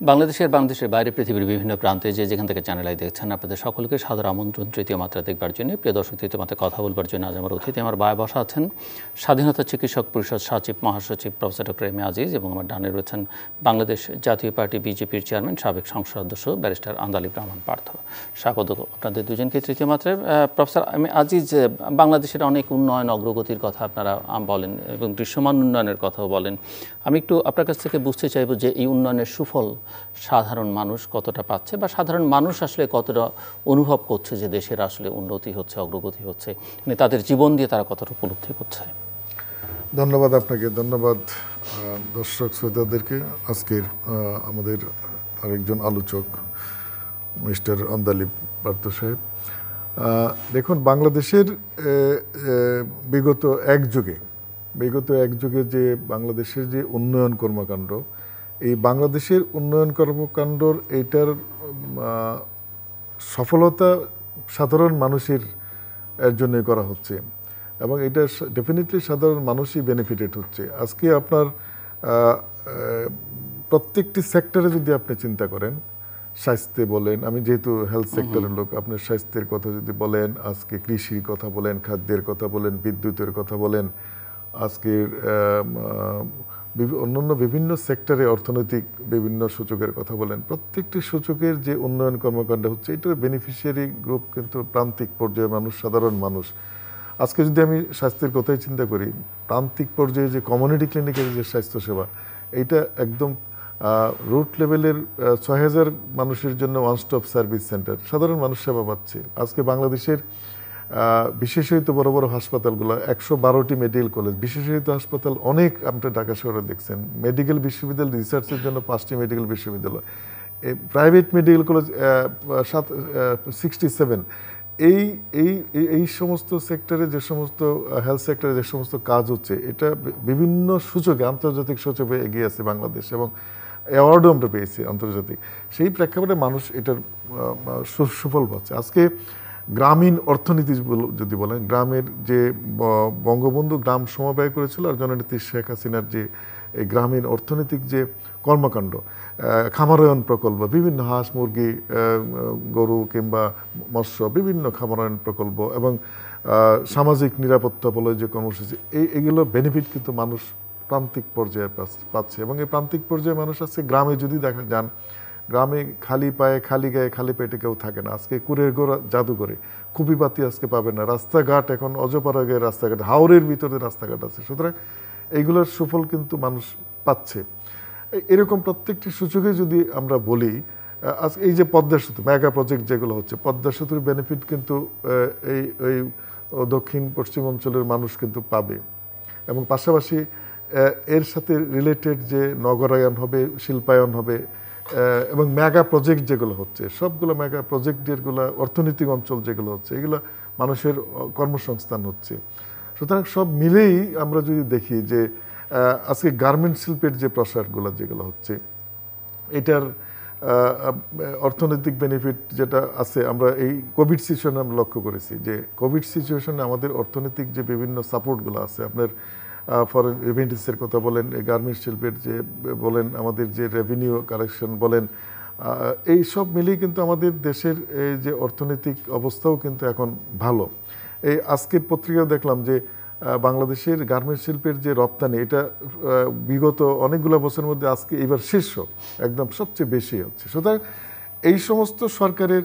বাংলাদেশের বাংলাদেশের বাইরে পৃথিবীর বিভিন্ন প্রান্তে যে যেখান থেকে চ্যানেল আই দেখছেন, আপনাদের সকলকে সাদর আমন্ত্রণ, তৃতীয় মাত্রা দেখবার জন্য। প্রিয় দর্শক, তৃতীয় মাত্রা কথা বলবার জন্য আজ আমার অতিথি আমার বায় বসা আছেন। স্বাধীনতা চিকিৎসক পরিষদ সচিব, মহাসচিব প্রফেসর ডক্টর এম আজিজ এবং আমার ডানে রয়েছেন বাংলাদেশ জাতীয় পার্টি বিজেপির চেয়ারম্যান, সাবেক সংসদ সদস্য ব্যারিস্টার আন্দালিব রহমান পার্থ। স্বাগত আপনাদের দুজনকে তৃতীয় মাত্রায় প্রফেসর এম আজিজ বাংলাদেশের অনেক উন্নয়ন, অগ্রগতির কথা আপনারা বলেন এবং দৃশ্যমান উন্নয়নের কথাও বলেন। আমি একটু আপনার কাছ থেকে বুঝতে চাইব যে এই উন্নয়নের সুফল সাধারণ মানুষ কতটা পাচ্ছে বা সাধারণ মানুষ আসলে কতটা অনুভব করছে যে দেশের আসলে উন্নতি হচ্ছে, অগ্রগতি হচ্ছে মানে তাদের জীবন দিয়ে তারা কতটা উপলব্ধি করছে? ধন্যবাদ আপনাকে, ধন্যবাদ দর্শক শ্রোতাদেরকে। আজকের আমাদের আরেকজন আলোচক, মিস্টার আন্দালিব পার্থ সাহেব। দেখুন, বাংলাদেশের বিগত এক যুগে বিগত এক যুগে যে বাংলাদেশের যে উন্নয়ন কর্মকাণ্ড এই বাংলাদেশের উন্নয়ন কর্মকাণ্ডর এইটার সফলতা সাধারণ মানুষের এর জন্যই করা হচ্ছে। এবং এটা ডেফিনেটলি সাধারণ মানুষই বেনিফিটেড হচ্ছে। আজকে আপনার প্রত্যেকটি সেক্টরে যদি আপনি চিন্তা করেন স্বাস্থ্যে বলেন আমি যেহেতু হেলথ সেক্টরের লোক আপনার স্বাস্থ্যের কথা যদি বলেন আজকে কৃষির কথা বলেন খাদ্যের কথা বলেন বিদ্যুতের কথা বলেন আজকের অন্যান্য বিভিন্ন সেক্টরে অর্থনৈতিক বিভিন্ন সূচকের কথা বলেন, প্রত্যেকটি সূচকের যে উন্নয়ন কর্মকাণ্ড হচ্ছে, এটার বেনিফিশিয়ারি গ্রুপ কিন্তু প্রান্তিক পর্যায়ে মানুষ, সাধারণ মানুষ। আজকে যদি আমি স্বাস্থ্যের কথাই চিন্তা করি, প্রান্তিক পর্যায়ে যে কমিউনিটি ক্লিনিকের যে স্বাস্থ্যসেবা এইটা একদম রুট লেভেলের ছয় হাজার মানুষের জন্য ওয়ান স্টপ সার্ভিস সেন্টার সাধারণ মানুষ সেবা পাচ্ছে। আজকে বাংলাদেশের বিশেষায়িত বড় বড় হাসপাতালগুলো, একশো বারোটি মেডিকেল কলেজ বিশেষায়িত হাসপাতাল অনেক আপনি ঢাকা শহরে দেখছেন। মেডিকেল বিশ্ববিদ্যালয় রিসার্চের জন্য পাঁচটি মেডিকেল বিশ্ববিদ্যালয়। প্রাইভেট মেডিকেল কলেজ সাত সিক্সটি সেভেন এই এই, এই- সমস্ত সেক্টরে যে সমস্ত হেলথ সেক্টরে যে সমস্ত কাজ হচ্ছে, এটা বিভিন্ন সূচকে আন্তর্জাতিক সূচকে এগিয়ে আছে বাংলাদেশ এবং অ্যাওয়ার্ডও আমরা পেয়েছি আন্তর্জাতিক। সেই প্রেক্ষাপটে মানুষ এটার সুফল পাচ্ছে। আজকে গ্রামীণ অর্থনীতি যদি বলেন, গ্রামের যে বঙ্গবন্ধু গ্রাম সমবায় করেছিল, আর জননেত্রী শেখ হাসিনার যে এই গ্রামীণ অর্থনৈতিক যে কর্মকাণ্ড খামারায়ন প্রকল্প, বিভিন্ন হাঁস, মুরগি গরু কিংবা মৎস্য, বিভিন্ন খামারায়ন প্রকল্প এবং সামাজিক নিরাপত্তা বলে যে কর্মসূচি, এই এগুলো বেনিফিট কিন্তু মানুষ প্রান্তিক পর্যায়ে পাচ- পাচ্ছে এবং এই প্রান্তিক পর্যায়ে মানুষ আছে, গ্রামে যদি দেখা যান গ্রামে খালি পায়ে, খালি গায়ে, খালি পেটে কেউ থাকে না। আজকে কুরের গোড়া জাদু করে কুপিবাতি আজকে পাবে না। রাস্তাঘাট এখন অজপাড়া গায়ে রাস্তাঘাট হাওড়ের ভিতরে রাস্তাঘাট আছে। সুতরাং এইগুলোর সুফল কিন্তু মানুষ পাচ্ছে। এরকম প্রত্যেকটি সূচকে যদি আমরা বলি আজ এই যে পদ্মা সেতু, মেগা প্রজেক্ট যেগুলো হচ্ছে, পদ্মা সেতুর বেনিফিট কিন্তু এই এই দক্ষিণ, পশ্চিম অঞ্চলের মানুষ কিন্তু পাবে। এবং পাশাপাশি এর সাথে রিলেটেড যে নগরায়ন হবে, শিল্পায়ন হবে এবং মেগা প্রজেক্ট যেগুলো হচ্ছে, সবগুলো মেগা প্রজেক্ট যেগুলো অর্থনৈতিক অঞ্চল যেগুলো হচ্ছে, এগুলো মানুষের কর্মসংস্থান হচ্ছে। সুতরাং সব মিলেই আমরা যদি দেখি যে আজকে গার্মেন্ট শিল্পের যে প্রসারগুলো যেগুলো হচ্ছে, এটার অর্থনৈতিক বেনিফিট যেটা আছে, আমরা এই কোভিড সিচুয়েশনে আমরা লক্ষ্য করেছি যে কোভিড সিচুয়েশনে আমাদের অর্থনৈতিক যে বিভিন্ন সাপোর্টগুলো আছে, আপনার ফরেন রেভিনিউসের কথা বলেন গার্মেন্ট শিল্পের যে, বলেন, আমাদের যে রেভিনিউ কালেকশন বলেন এই সব মিলিয়ে কিন্তু আমাদের দেশের এই যে অর্থনৈতিক অবস্থাও কিন্তু এখন ভালো। এই আজকের পত্রিকাও দেখলাম যে বাংলাদেশের গার্মেন্টস শিল্পের যে রপ্তানি, এটা বিগত অনেকগুলো বছরের মধ্যে আজকে এবার শীর্ষ, একদম সবচেয়ে বেশি হচ্ছে। সুতরাং এই সমস্ত সরকারের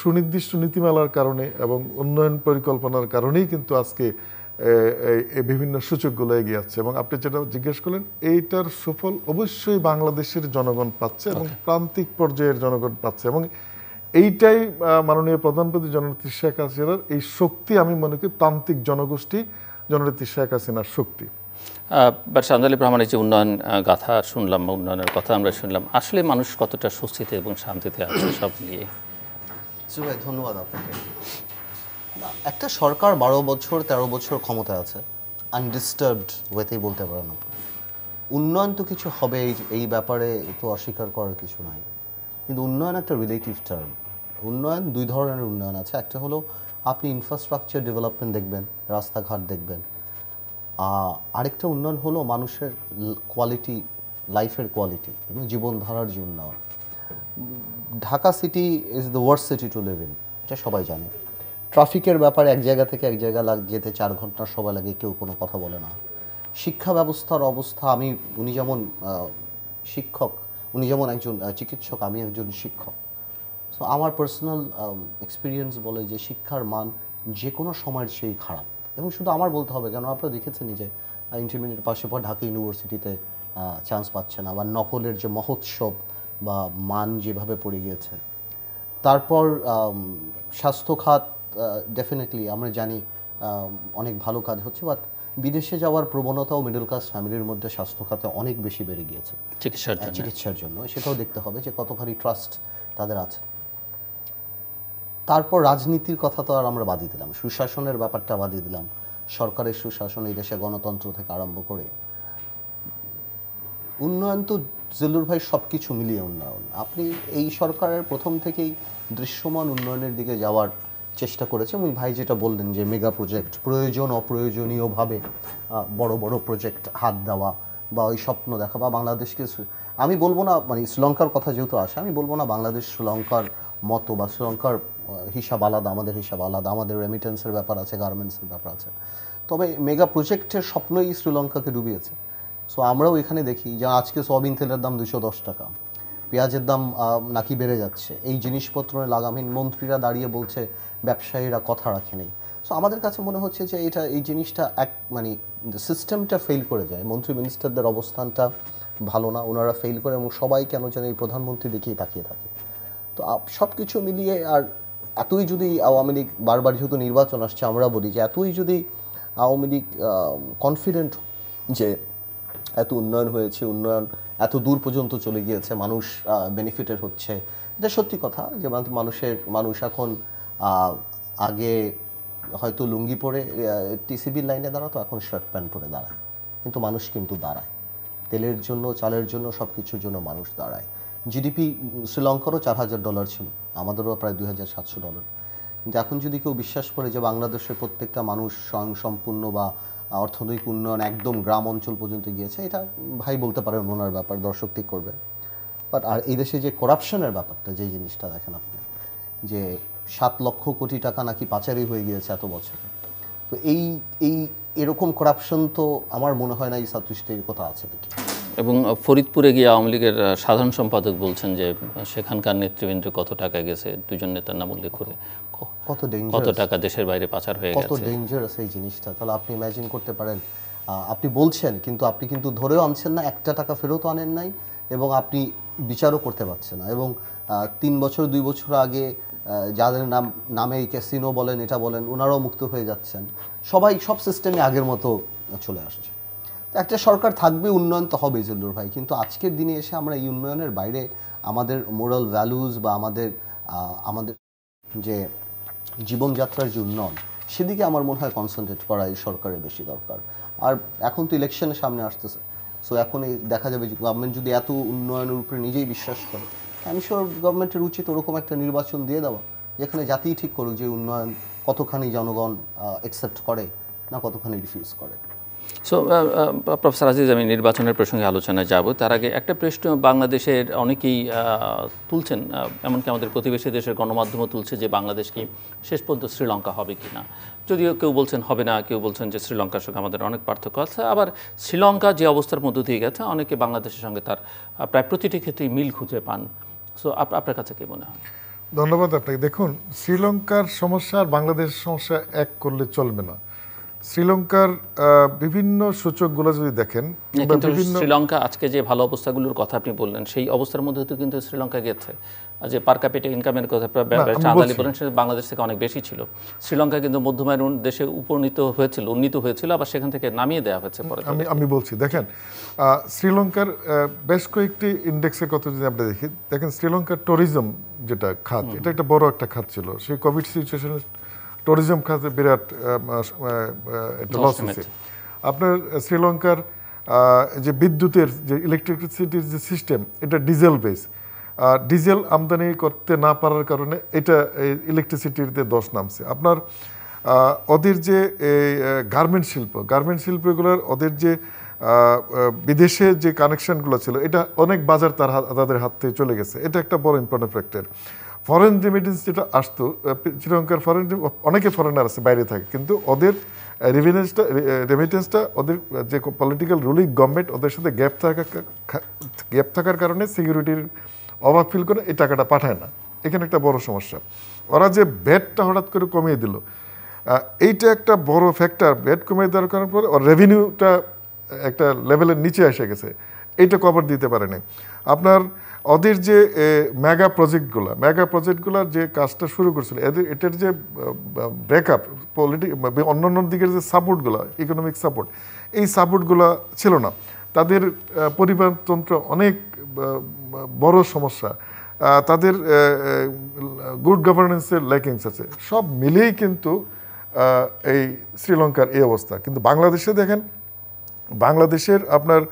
সুনির্দিষ্ট নীতিমালার কারণে এবং উন্নয়ন পরিকল্পনার কারণেই কিন্তু আজকে বিভিন্ন সূচকগুলো এগিয়ে যাচ্ছে। এবং আপনি যেটা জিজ্ঞেস করলেন এইটার সুফল অবশ্যই বাংলাদেশের জনগণ পাচ্ছে এবং প্রান্তিক পর্যায়ের জনগণ পাচ্ছে। এবং এইটাই মাননীয় প্রধানমন্ত্রী জননেত্রী শেখ হাসিনার এই শক্তি আমি মনে করি প্রান্তিক জনগোষ্ঠী জননেত্রী শেখ হাসিনার শক্তি। বাট আন্দালিব রহমানের যে উন্নয়ন গাথা শুনলাম বা উন্নয়নের কথা আমরা শুনলাম আসলে মানুষ কতটা স্বস্তিতে এবং শান্তিতে আছে সব নিয়ে? ভাই ধন্যবাদ আপনাকে। একটা সরকার বারো বছর, তেরো বছর ক্ষমতা আছে আনডিস্টার্বড ওয়েতেই বলতে পারেন উন্নয়ন তো কিছু হবে, এই ব্যাপারে তো অস্বীকার করার কিছু নাই। কিন্তু উন্নয়ন একটা রিলেটিভ টার্ম উন্নয়ন, দুই ধরনের উন্নয়ন আছে। একটা হলো, আপনি ইনফ্রাস্ট্রাকচার ডেভেলপমেন্ট দেখবেন, রাস্তাঘাট দেখবেন। আরেকটা উন্নয়ন হলো মানুষের কোয়ালিটি লাইফের কোয়ালিটি এবং জীবনধারার যে উন্নয়ন। Dhaka city is the worst city to live in এটা সবাই জানে। ট্রাফিকের ব্যাপারে এক জায়গা থেকে এক জায়গা লাগ যেতে চার ঘণ্টার সময় লাগে, কেউ কোনো কথা বলে না। শিক্ষা ব্যবস্থার অবস্থা, আমি, উনি যেমন শিক্ষক, উনি যেমন একজন চিকিৎসক, আমি একজন শিক্ষক। সো আমার পার্সোনাল এক্সপিরিয়েন্স বলে যে শিক্ষার মান যে কোনো সময়ের চেয়ে খারাপ। এবং শুধু আমার বলতে হবে, কেন আপনারা দেখেছেনই যে ইন্টারমিডিয়েট পাশে পর ঢাকা ইউনিভার্সিটিতে চান্স পাচ্ছে না, বা নকলের যে মহোৎসব বা মান যেভাবে পড়ে গিয়েছে। তারপর স্বাস্থ্য খাত ডেফিনেটলি আমরা জানি অনেক ভালো কাজ হচ্ছে বাট বিদেশে যাওয়ার প্রবণতাও মিডল ক্লাস ফ্যামিলির মধ্যে স্বাস্থ্য খাতে অনেক বেশি বেড়ে গিয়েছে। চিকিৎসার জন্য। চিকিৎসার জন্য। সেটাও দেখতে হবে যে কতখানি ট্রাস্ট তাদের আছে। তারপর রাজনীতির কথা তো আর আমরা বাদই দিলাম। সুশাসনের ব্যাপারটা বাদই দিলাম। সরকারের সুশাসন এই দেশে গণতন্ত্র থেকে আরম্ভ করে উন্নয়ন তো জেলুর ভাই সব কিছু মিলিয়ে উন্নয়ন। আপনি এই সরকারের প্রথম থেকেই দৃশ্যমান উন্নয়নের দিকে যাওয়ার চেষ্টা করেছে এবং ভাই যেটা বললেন যে মেগা প্রজেক্ট প্রয়োজন অপ্রয়োজনীয়ভাবে বড় বড় প্রজেক্ট হাত দেওয়া বা ওই স্বপ্ন দেখা বা বাংলাদেশকে আমি বলব না মানে শ্রীলঙ্কার কথা যেহেতু আসে, আমি বলব না বাংলাদেশ শ্রীলঙ্কার মতো বা শ্রীলঙ্কার হিসাব আলাদা, আমাদের হিসাব আলাদা, আমাদের রেমিটেন্সের ব্যাপার আছে গার্মেন্টসের ব্যাপার আছে। তবে মেগা প্রজেক্টের স্বপ্নই শ্রীলঙ্কাকে ডুবিয়েছে। সো আমরাও এখানে দেখি যে আজকে সয়াবিন তেলের দাম দুশো দশ টাকা, পেঁয়াজের দাম নাকি বেড়ে যাচ্ছে। এই জিনিসপত্র লাগামহীন মন্ত্রীরা দাঁড়িয়ে বলছে ব্যবসায়ীরা কথা রাখেনি। সো আমাদের কাছে মনে হচ্ছে যে এটা, এই জিনিসটা এক মানে সিস্টেমটা ফেল করে যায়। মন্ত্রী মিনিস্টারদের অবস্থানটা ভালো না, ওনারা ফেল করে এবং সবাই কেন যেন এই প্রধানমন্ত্রী দিকেই তাকিয়ে থাকে। তো সব কিছু মিলিয়ে আর এতই যদি আওয়ামী লীগ বারবার যেহেতু নির্বাচন আসছে, আমরা বলি যে এতই যদি আওয়ামী লীগ কনফিডেন্ট যে এত উন্নয়ন হয়েছে, উন্নয়ন এত দূর পর্যন্ত চলে গিয়েছে, মানুষ বেনিফিটেড হচ্ছে, এটা সত্যি কথা যে মানুষের, মানুষ এখন আগে হয়তো লুঙ্গি পরে টিসিবির লাইনে দাঁড়াতো, এখন শার্ট প্যান্ট পরে দাঁড়ায়। কিন্তু মানুষ কিন্তু দাঁড়ায়। তেলের জন্য, চালের জন্য সব কিছুর জন্য মানুষ দাঁড়ায়। জিডিপি শ্রীলঙ্কারও চার হাজার ডলার ছিল, আমাদেরও প্রায় দুই হাজার সাতশো ডলার। কিন্তু এখন যদি কেউ বিশ্বাস করে যে বাংলাদেশের প্রত্যেকটা মানুষ স্বয়ংসম্পূর্ণ বা অর্থনৈতিক উন্নয়ন একদম গ্রাম অঞ্চল পর্যন্ত গিয়েছে, এটা ভাই বলতে পারেন ওনার ব্যাপার, দর্শক ঠিক করবে। বাট আর এই দেশে যে করাপশনের ব্যাপারটা, যে জিনিসটা দেখেন আপনি, যে সাত লক্ষ কোটি টাকা নাকি পাচারি হয়ে গিয়েছে এত বছরে। তো এই এই এরকম করাপশন তো আমার মনে হয় না এই সাতত্রিশটির কথা আছে নাকি? এবং ফরিদপুরে গিয়ে আওয়ামী লীগের সাধারণ সম্পাদক বলছেন যে সেখানকার নেতৃবৃন্দ কত টাকা গেছে দুজন নেতার নাম উল্লেখ করে। কত কত টাকা দেশের বাইরে পাচার হয়ে গেছে। কত ডেঞ্জারাস এই জিনিসটা। তাহলে আপনি ইমাজিন করতে পারেন আপনি বলছেন কিন্তু আপনি কিন্তু ধরেও আনছেন না একটা টাকা ফেরত আনেন নাই এবং আপনি বিচারও করতে পারছেন না। এবং তিন বছর দুই বছর আগে যাদের নাম, নামে এই ক্যাসিনো বলেন, এটা বলেন ওনারাও মুক্ত হয়ে যাচ্ছেন। সবাই সব সিস্টেমে আগের মতো চলে আসছে। একটা সরকার থাকবে, উন্নয়ন তো হবে জল্লুর ভাই। কিন্তু আজকের দিনে এসে আমরা এই উন্নয়নের বাইরে আমাদের মোরাল ভ্যালুজ বা আমাদের আমাদের যে জীবনযাত্রার যে উন্নয়ন, সেদিকে আমার মনে হয় কনসেন্ট্রেট করা এই সরকারের বেশি দরকার। আর এখন তো ইলেকশনের সামনে আসতেছে। সো এখন দেখা যাবে যে গভর্নমেন্ট যদি এত উন্নয়নের উপরে নিজেই বিশ্বাস করে আমি শিওর গভর্নমেন্টের উচিত ওরকম একটা নির্বাচন দিয়ে দেওয়া, যেখানে জাতিই ঠিক করুক যে উন্নয়ন কতখানি জনগণ অ্যাকসেপ্ট করে না কতখানি রিফিউজ করে। সো প্রফেসর আজিজ আমি নির্বাচনের প্রসঙ্গে আলোচনায় যাব। তার আগে একটা প্রশ্ন বাংলাদেশের অনেকেই তুলছেন এমনকি আমাদের প্রতিবেশী দেশের গণমাধ্যমও তুলছে যে বাংলাদেশ কি শেষ পর্যন্ত শ্রীলঙ্কা হবে কি না। যদিও কেউ বলছেন হবে না, কেউ বলছেন যে শ্রীলঙ্কার সঙ্গে আমাদের অনেক পার্থক্য আছে। আবার শ্রীলঙ্কা যে অবস্থার মধ্য দিয়ে গেছে, অনেকে বাংলাদেশের সঙ্গে তার প্রায় প্রতিটি ক্ষেত্রেই মিল খুঁজে পান। সো আপনার কাছে কি মনে হয়? ধন্যবাদ আপনাকে। দেখুন, শ্রীলঙ্কার সমস্যা আর বাংলাদেশের সমস্যা এক করলে চলবে না। শ্রীলঙ্কার বিভিন্ন সূচকগুলো যদি দেখেন না, কিন্তু শ্রীলঙ্কা আজকে যে ভালো অবস্থাগুলোর কথা আপনি বললেন সেই অবস্থার মধ্যে তো কিন্তু শ্রীলঙ্কা গেছে। যে পার ক্যাপিটা ইনকামের কথা চাঁদালি বলেন সেটা বাংলাদেশ থেকে অনেক বেশি ছিল। শ্রীলঙ্কা কিন্তু মধ্যমায়ের দেশে উপনীত হয়েছিল উন্নীত হয়েছিল আবার সেখান থেকে নামিয়ে দেওয়া হয়েছে পরে। আমি আমি বলছি দেখেন আহ, শ্রীলঙ্কার বেশ কয়েকটি ইন্ডেক্সের কথা যদি আমরা দেখি দেখেন শ্রীলঙ্কার ট্যুরিজম যেটা খাত এটা একটা বড় একটা খাত ছিল। সেই কোভিড সিচুয়েশনে ট্যুরিজম খাতে বিরাট একটা লস হয়েছে হয়েছে। আপনার শ্রীলঙ্কার যে বিদ্যুতের যে ইলেকট্রিসিটির যে সিস্টেম এটা ডিজেল বেস ডিজেল আমদানি করতে না পারার কারণে এটা ইলেকট্রিসিটিতে দশ নামছে। আপনার ওদের যে গার্মেন্ট শিল্প গার্মেন্ট শিল্পগুলোর ওদের যে বিদেশে যে কানেকশনগুলো ছিল এটা অনেক বাজার তার তাদের হাত থেকে চলে গেছে। এটা একটা বড় ইম্পর্টেন্ট ফ্যাক্টর ফরেন রেমিটেন্স যেটা আসতো শ্রীলঙ্কার ফরেন অনেকে ফরেনার আছে, বাইরে থাকে, কিন্তু ওদের রেভিনেন্সটা রেমিটেন্সটা ওদের যে পলিটিক্যাল রুলিং গভর্নমেন্ট ওদের সাথে গ্যাপ থাকা গ্যাপ থাকার কারণে সিকিউরিটির অভাব ফিল করে এই টাকাটা পাঠায় না। এখানে একটা বড় সমস্যা। ওরা যে ব্যাটটা হঠাৎ করে কমিয়ে দিল এইটা একটা বড় ফ্যাক্টর ব্যাট কমিয়ে দেওয়ার কারণ পরে ওর রেভিনিউটা একটা লেভেলের নিচে এসে গেছে। এইটা কভার দিতে পারেনি। আপনার ওদের যে মেগা প্রজেক্টগুলো মেগা প্রজেক্টগুলোর যে কাজটা শুরু করছিল, এদের, এটার যে ব্রেকআপ পলিটিক অন্যান্য দিকের যে সাপোর্টগুলো ইকোনমিক সাপোর্ট এই সাপোর্টগুলো ছিল না। তাদের পরিবারতন্ত্র অনেক বড় সমস্যা। তাদের গুড গভর্নেন্সের ল্যাকিংস আছে। সব মিলেই কিন্তু এই শ্রীলঙ্কার এই অবস্থা। কিন্তু বাংলাদেশে দেখেন, বাংলাদেশের আপনার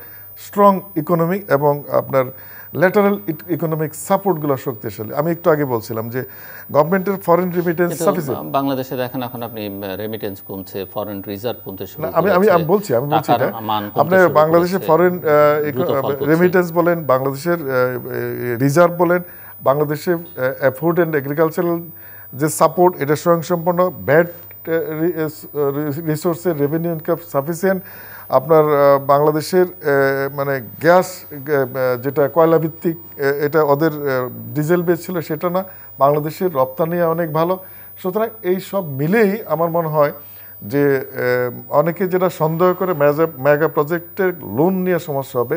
স্ট্রং ইকোনমি এবং আপনার ল্যাটারাল ইকোনমিক সাপোর্টগুলো শক্তিশালী। আমি একটু আগে বলছিলাম যে গভর্নমেন্টের ফরেন রিমিটেন্স সাফিসিয়েন্ট বাংলাদেশে দেখেন এখন আপনি রেমিটেন্স কমছে ফরেন রিজার্ভ কমতে শুরু আমি আমি আমি বলছি আমি বলছি এটা। বাংলাদেশের করেছে, ফরেন। রেমিটেন্স বলেন বাংলাদেশের রিজার্ভ বলেন বাংলাদেশের ফুড অ্যান্ড এগ্রিকালচারাল যে সাপোর্ট এটা স্বয়ংসম্পন্ন ব্যাড রিসোর্সের রেভিনিউ ইনকাম সাফিসিয়েন্ট আপনার বাংলাদেশের মানে গ্যাস যেটা কয়লা ভিত্তিক এটা ওদের ডিজেল বেস ছিল, সেটা না। বাংলাদেশের রপ্তানি অনেক ভালো। সুতরাং এই সব মিলেই আমার মনে হয় যে অনেকে যেটা সন্দেহ করে মেজা, মেগা প্রজেক্টের লোন নিয়ে সমস্যা হবে,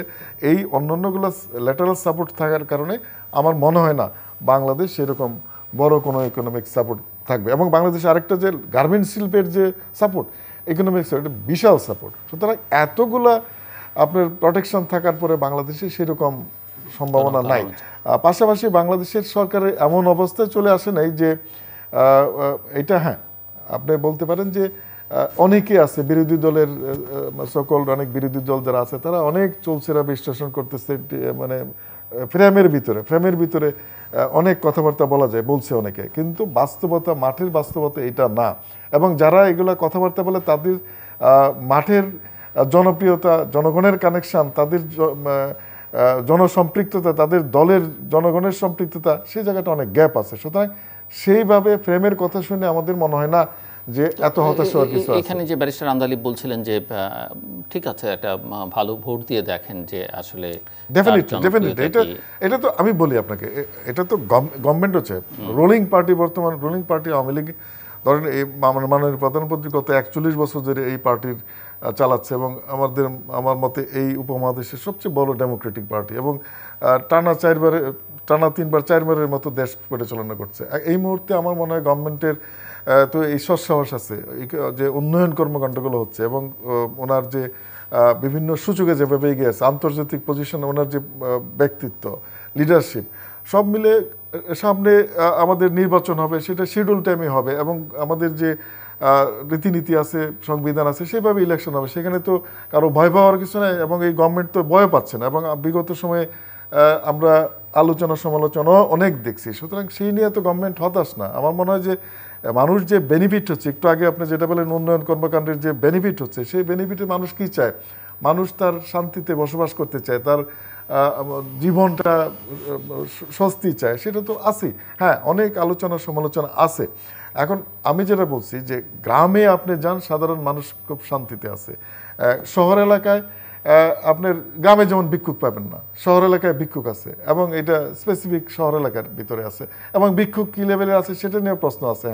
এই অন্যান্যগুলো ল্যাটারাল সাপোর্ট থাকার কারণে আমার মনে হয় না বাংলাদেশ সেরকম বড় কোনো ইকোনমিক সাপোর্ট থাকবে। এবং বাংলাদেশে আরেকটা যে গার্মেন্ট শিল্পের যে সাপোর্ট ইকোনমিক এটা বিশাল সাপোর্ট সুতরাং এতগুলা আপনার প্রোটেকশন থাকার পরে বাংলাদেশে সেরকম সম্ভাবনা নাই। পাশাপাশি বাংলাদেশের সরকারের এমন অবস্থায় চলে আসে নাই যে এটা হ্যাঁ আপনি বলতে পারেন যে অনেকে আছে বিরোধী দলের সকল অনেক বিরোধী দল যারা আছে তারা অনেক চলছেরা বিশ্লেষণ করতেছে মানে ফ্রেমের ভিতরে ফ্রেমের ভিতরে অনেক কথাবার্তা বলা যায় বলছে অনেকে। কিন্তু বাস্তবতা মাঠের বাস্তবতা এটা না। এবং যারা এগুলা কথাবার্তা বলে তাদের মাঠের জনপ্রিয়তা জনগণের কানেকশন তাদের জনসম্পৃক্ততা তাদের দলের জনগণের সম্পৃক্ততা সেই জায়গাটা অনেক গ্যাপ আছে। সুতরাং সেইভাবে ফ্রেমের কথা শুনে আমাদের মনে হয় না যে এত হতাশ হওয়ার কিছু এখানে যে ব্যারিস্টার আন্দালিব বলছিলেন যে ঠিক আছে একটা ভালো ভোট দিয়ে দেখেন যে আসলে ডেফিনেটলি ডেফিনেটলি এটা এটা তো আমি বলি আপনাকে এটা তো গভর্নমেন্ট হচ্ছে। রুলিং পার্টি বর্তমান রুলিং পার্টি আওয়ামী লীগ ধরেন এই মাননীয় প্রধানমন্ত্রী গত একচল্লিশ বছর ধরে এই পার্টির চালাচ্ছে এবং আমাদের, আমার মতে এই উপমহাদেশের সবচেয়ে বড় ডেমোক্রেটিক পার্টি এবং টানা চারবারে, টানা তিনবার চারবারের মতো দেশ পরিচালনা করছে। এই মুহূর্তে আমার মনে হয় গভর্নমেন্টের তো এই সৎসাহস আছে যে উন্নয়ন কর্মকাণ্ডগুলো হচ্ছে এবং ওনার যে বিভিন্ন সূচকে যেভাবে এগিয়ে আছে, আন্তর্জাতিক পজিশন ওনার যে ব্যক্তিত্ব লিডারশিপ সব মিলে সামনে আমাদের নির্বাচন হবে, সেটা শিডিউল টাইমে হবে এবং আমাদের যে রীতিনীতি আছে, সংবিধান আছে, সেভাবে ইলেকশন হবে। সেখানে তো কারও ভয় পাওয়ার কিছু নাই এবং এই গভর্নমেন্ট তো ভয় পাচ্ছে না এবং বিগত সময়ে আমরা আলোচনা সমালোচনা অনেক দেখছি। সুতরাং সেই নিয়ে তো গভর্নমেন্ট হতাশ না। আমার মনে হয় যে, মানুষ যে বেনিফিট হচ্ছে, একটু আগে আপনি যেটা বলেন, উন্নয়ন কর্মকাণ্ডের যে বেনিফিট হচ্ছে, সেই বেনিফিটে মানুষ কি চায়? মানুষ তার শান্তিতে বসবাস করতে চায়, তার জীবনটা স্বস্তি চায়, সেটা তো আছেই। হ্যাঁ অনেক আলোচনা, সমালোচনা আছে। এখন আমি যেটা বলছি যে, গ্রামে আপনি যান, সাধারণ মানুষ খুব শান্তিতে আছে। শহর এলাকায় আপনার গ্রামে যেমন ভিক্ষুক পাবেন না, শহর এলাকায় ভিক্ষুক আছে, এবং এটা স্পেসিফিক শহর এলাকার ভিতরে আছে। এবং ভিক্ষুক কী লেভেলে আছে, সেটা নিয়ে প্রশ্ন আছে।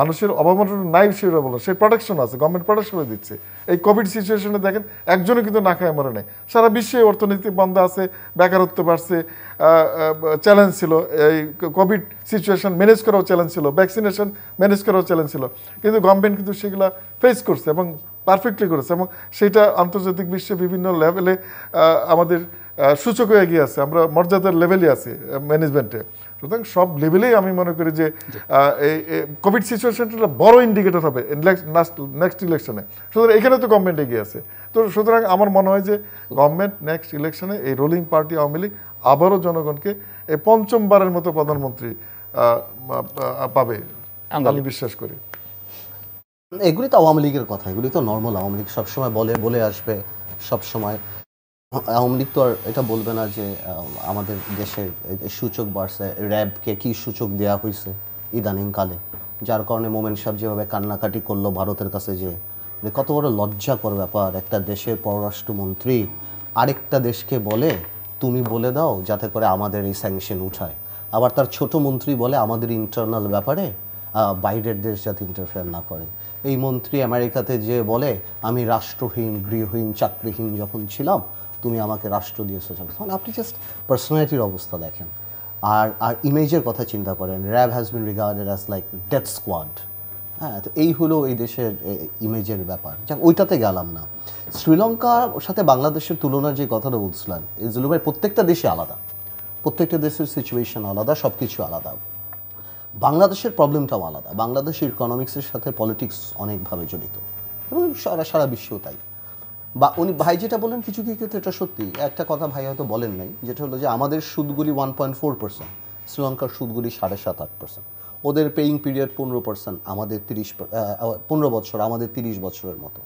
মানুষের অবমাননা নাই সেটা বলো সেই প্রোটেকশন আছে গভর্নমেন্ট প্রোটেকশন দিচ্ছে। এই কোভিড সিচুয়েশনে দেখেন, একজনও কিন্তু না খায় মরে নেই। সারা বিশ্বে অর্থনীতি বন্ধ আছে, বেকারত্ব বাড়ছে চ্যালেঞ্জ ছিল। এই কোভিড সিচুয়েশন ম্যানেজ করাও চ্যালেঞ্জ ছিল ভ্যাকসিনেশন ম্যানেজ করাও চ্যালেঞ্জ ছিল। কিন্তু গভর্নমেন্ট কিন্তু সেগুলো ফেস করছে এবং পারফেক্টলি করেছে এবং সেটা আন্তর্জাতিক বিশ্বে বিভিন্ন লেভেলে আমাদের সূচকও এগিয়ে আছে। আমরা মর্যাদার লেভেলে আছি ম্যানেজমেন্টে সুতরাং সব লেভেলেই আমি মনে করি যে এই কোভিড সিচুয়েশনটা বড় ইন্ডিকেটর হবে নেক্সট ইলেকশনে সুতরাং এখানে তো গভর্নমেন্ট এগিয়ে আছে। তো সুতরাং আমার মনে হয় যে গভর্নমেন্ট নেক্সট ইলেকশনে এই রুলিং পার্টি আওয়ামী লীগ আবারও জনগণকে এই পঞ্চমবারের মতো প্রধানমন্ত্রী পাবে। আমি বিশ্বাস করি। এগুলি তো আওয়ামী লীগের কথা। এগুলি তো নর্মাল আওয়ামী লীগ সবসময় বলে বলে আসবে সব সময় আওয়ামী লীগ তো আর এটা বলবে না যে আমাদের দেশের সূচক বাড়ছে, র্যাবকে কি সূচক দেওয়া হয়েছে ইদানিংকালে? যার কারণে মোমেন সাহেব যেভাবে কান্নাকাটি করল ভারতের কাছে যে কত বড় লজ্জাকর ব্যাপার, একটা দেশের পররাষ্ট্রমন্ত্রী আরেকটা দেশকে বলে, তুমি বলে দাও যাতে করে আমাদের এই স্যাংশন উঠায়। আবার তার ছোট মন্ত্রী বলে, আমাদের ইন্টারনাল ব্যাপারে বাইরের দেশ যাতে ইন্টারফেয়ার না করে। এই মন্ত্রী আমেরিকাতে যে বলে, আমি রাষ্ট্রহীন, গৃহহীন, চাকরিহীন যখন ছিলাম তুমি আমাকে রাষ্ট্র দিয়েছ তখন আপনি জাস্ট পার্সোনালিটির অবস্থা দেখেন। আর আর ইমেজের কথা চিন্তা করেন। RAB has been regarded as like death squad হ্যাঁ তো এই হলো এই দেশের ইমেজের ব্যাপার। যাক, ওইটাতে গেলাম না। শ্রীলঙ্কার সাথে বাংলাদেশের তুলনার যে কথাটা বলছিলেন এই জুলুভাই প্রত্যেকটা দেশে আলাদা। প্রত্যেকটা দেশের সিচুয়েশন আলাদা সব কিছু আলাদা। বাংলাদেশের প্রবলেমটাও আলাদা। বাংলাদেশের ইকোনমিক্সের সাথে পলিটিক্স অনেকভাবে জড়িত। এবং সারা সারা বিশ্বেও তাই। বা উনি, ভাই যেটা বলেন কিছু কিছু ক্ষেত্রে এটা সত্যি। একটা কথা ভাই হয়তো বলেন নাই, যেটা হলো যে আমাদের সুদগুলি ওয়ান পয়েন্ট ফোর পার্সেন্ট শ্রীলঙ্কার সুদগুলি সাড়ে সাত আট পার্সেন্ট ওদের পেইং পিরিয়ড পনেরো পার্সেন্ট আমাদের তিরিশ পনেরো বছর, আমাদের তিরিশ বছরের মতো।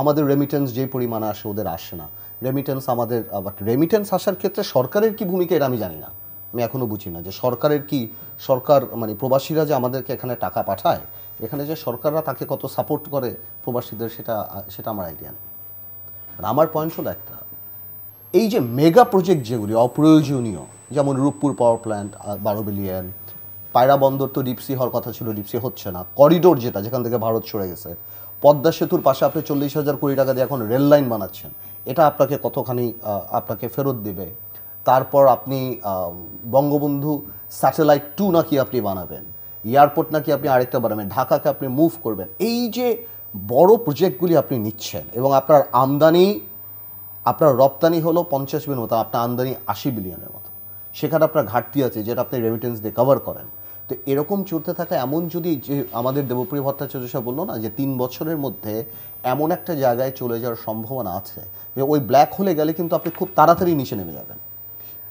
আমাদের রেমিটেন্স যে পরিমাণে আসে ওদের আসে না। রেমিটেন্স আমাদের বাট রেমিটেন্স আসার ক্ষেত্রে সরকারের কি ভূমিকা এটা আমি জানি না। আমি এখনও বুঝি না যে সরকারের কি, সরকার মানে প্রবাসীরা যে আমাদেরকে এখানে টাকা পাঠায়, এখানে যে সরকাররা তাকে কত সাপোর্ট করে প্রবাসীদের, সেটা সেটা আমার আইডিয়া নেই। আমার পয়েন্ট হলো একটা। এই যে মেগা প্রজেক্ট যেগুলি, অপ্রয়োজনীয়, যেমন রূপপুর পাওয়ার প্ল্যান্ট বারো বিলিয়ন পায়রা বন্দর তো ডিপসি হওয়ার কথা ছিল ডিপসি হচ্ছে না। করিডোর যেটা, যেখান থেকে ভারত সরে গেছে। পদ্মা সেতুর পাশে আপনি চল্লিশ হাজার কোটি টাকা দিয়ে এখন রেল লাইন বানাচ্ছেন। এটা আপনাকে কতখানি আপনাকে ফেরত দেবে? তারপর আপনি বঙ্গবন্ধু স্যাটেলাইট টু নাকি আপনি বানাবেন? এয়ারপোর্ট নাকি আপনি আরেকটা বানাবেন? ঢাকাকে আপনি মুভ করবেন? এই যে বড় প্রজেক্টগুলি আপনি নিচ্ছেন এবং আপনার আমদানি, আপনার রপ্তানি হলো পঞ্চাশ বিলিয়ন মতো, আপনার আমদানি আশি বিলিয়নের মতো। সেখানে আপনার ঘাটতি আছে যেটা আপনি রেমিটেন্স দিয়ে কভার করেন। তো এরকম চলতে থাকা এমন যদি যে আমাদের দেবপ্রিয় ভট্টাচার্য সাহেব বলল না যে তিন বছরের মধ্যে এমন একটা জায়গায় চলে যাওয়ার সম্ভাবনা আছে যে ওই ব্ল্যাক হোলে গেলে কিন্তু আপনি খুব তাড়াতাড়ি নিচে নেমে যাবেন।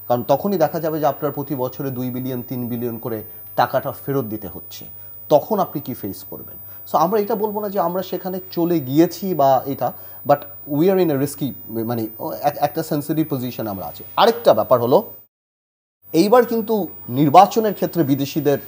কারণ তখনই দেখা যাবে যে আপনার প্রতি বছরে দুই বিলিয়ন, তিন বিলিয়ন করে টাকাটা ফেরত দিতে হচ্ছে। তখন আপনি কি ফেস করবেন? সো আমরা এটা বলব না যে আমরা সেখানে চলে গিয়েছি বা এটা but we are in a risky মানে এক- একটা সেন্সিটিভ পজিশন আমরা আছি। আরেকটা ব্যাপার হলো, এইবার কিন্তু নির্বাচনের ক্ষেত্রে বিদেশিদের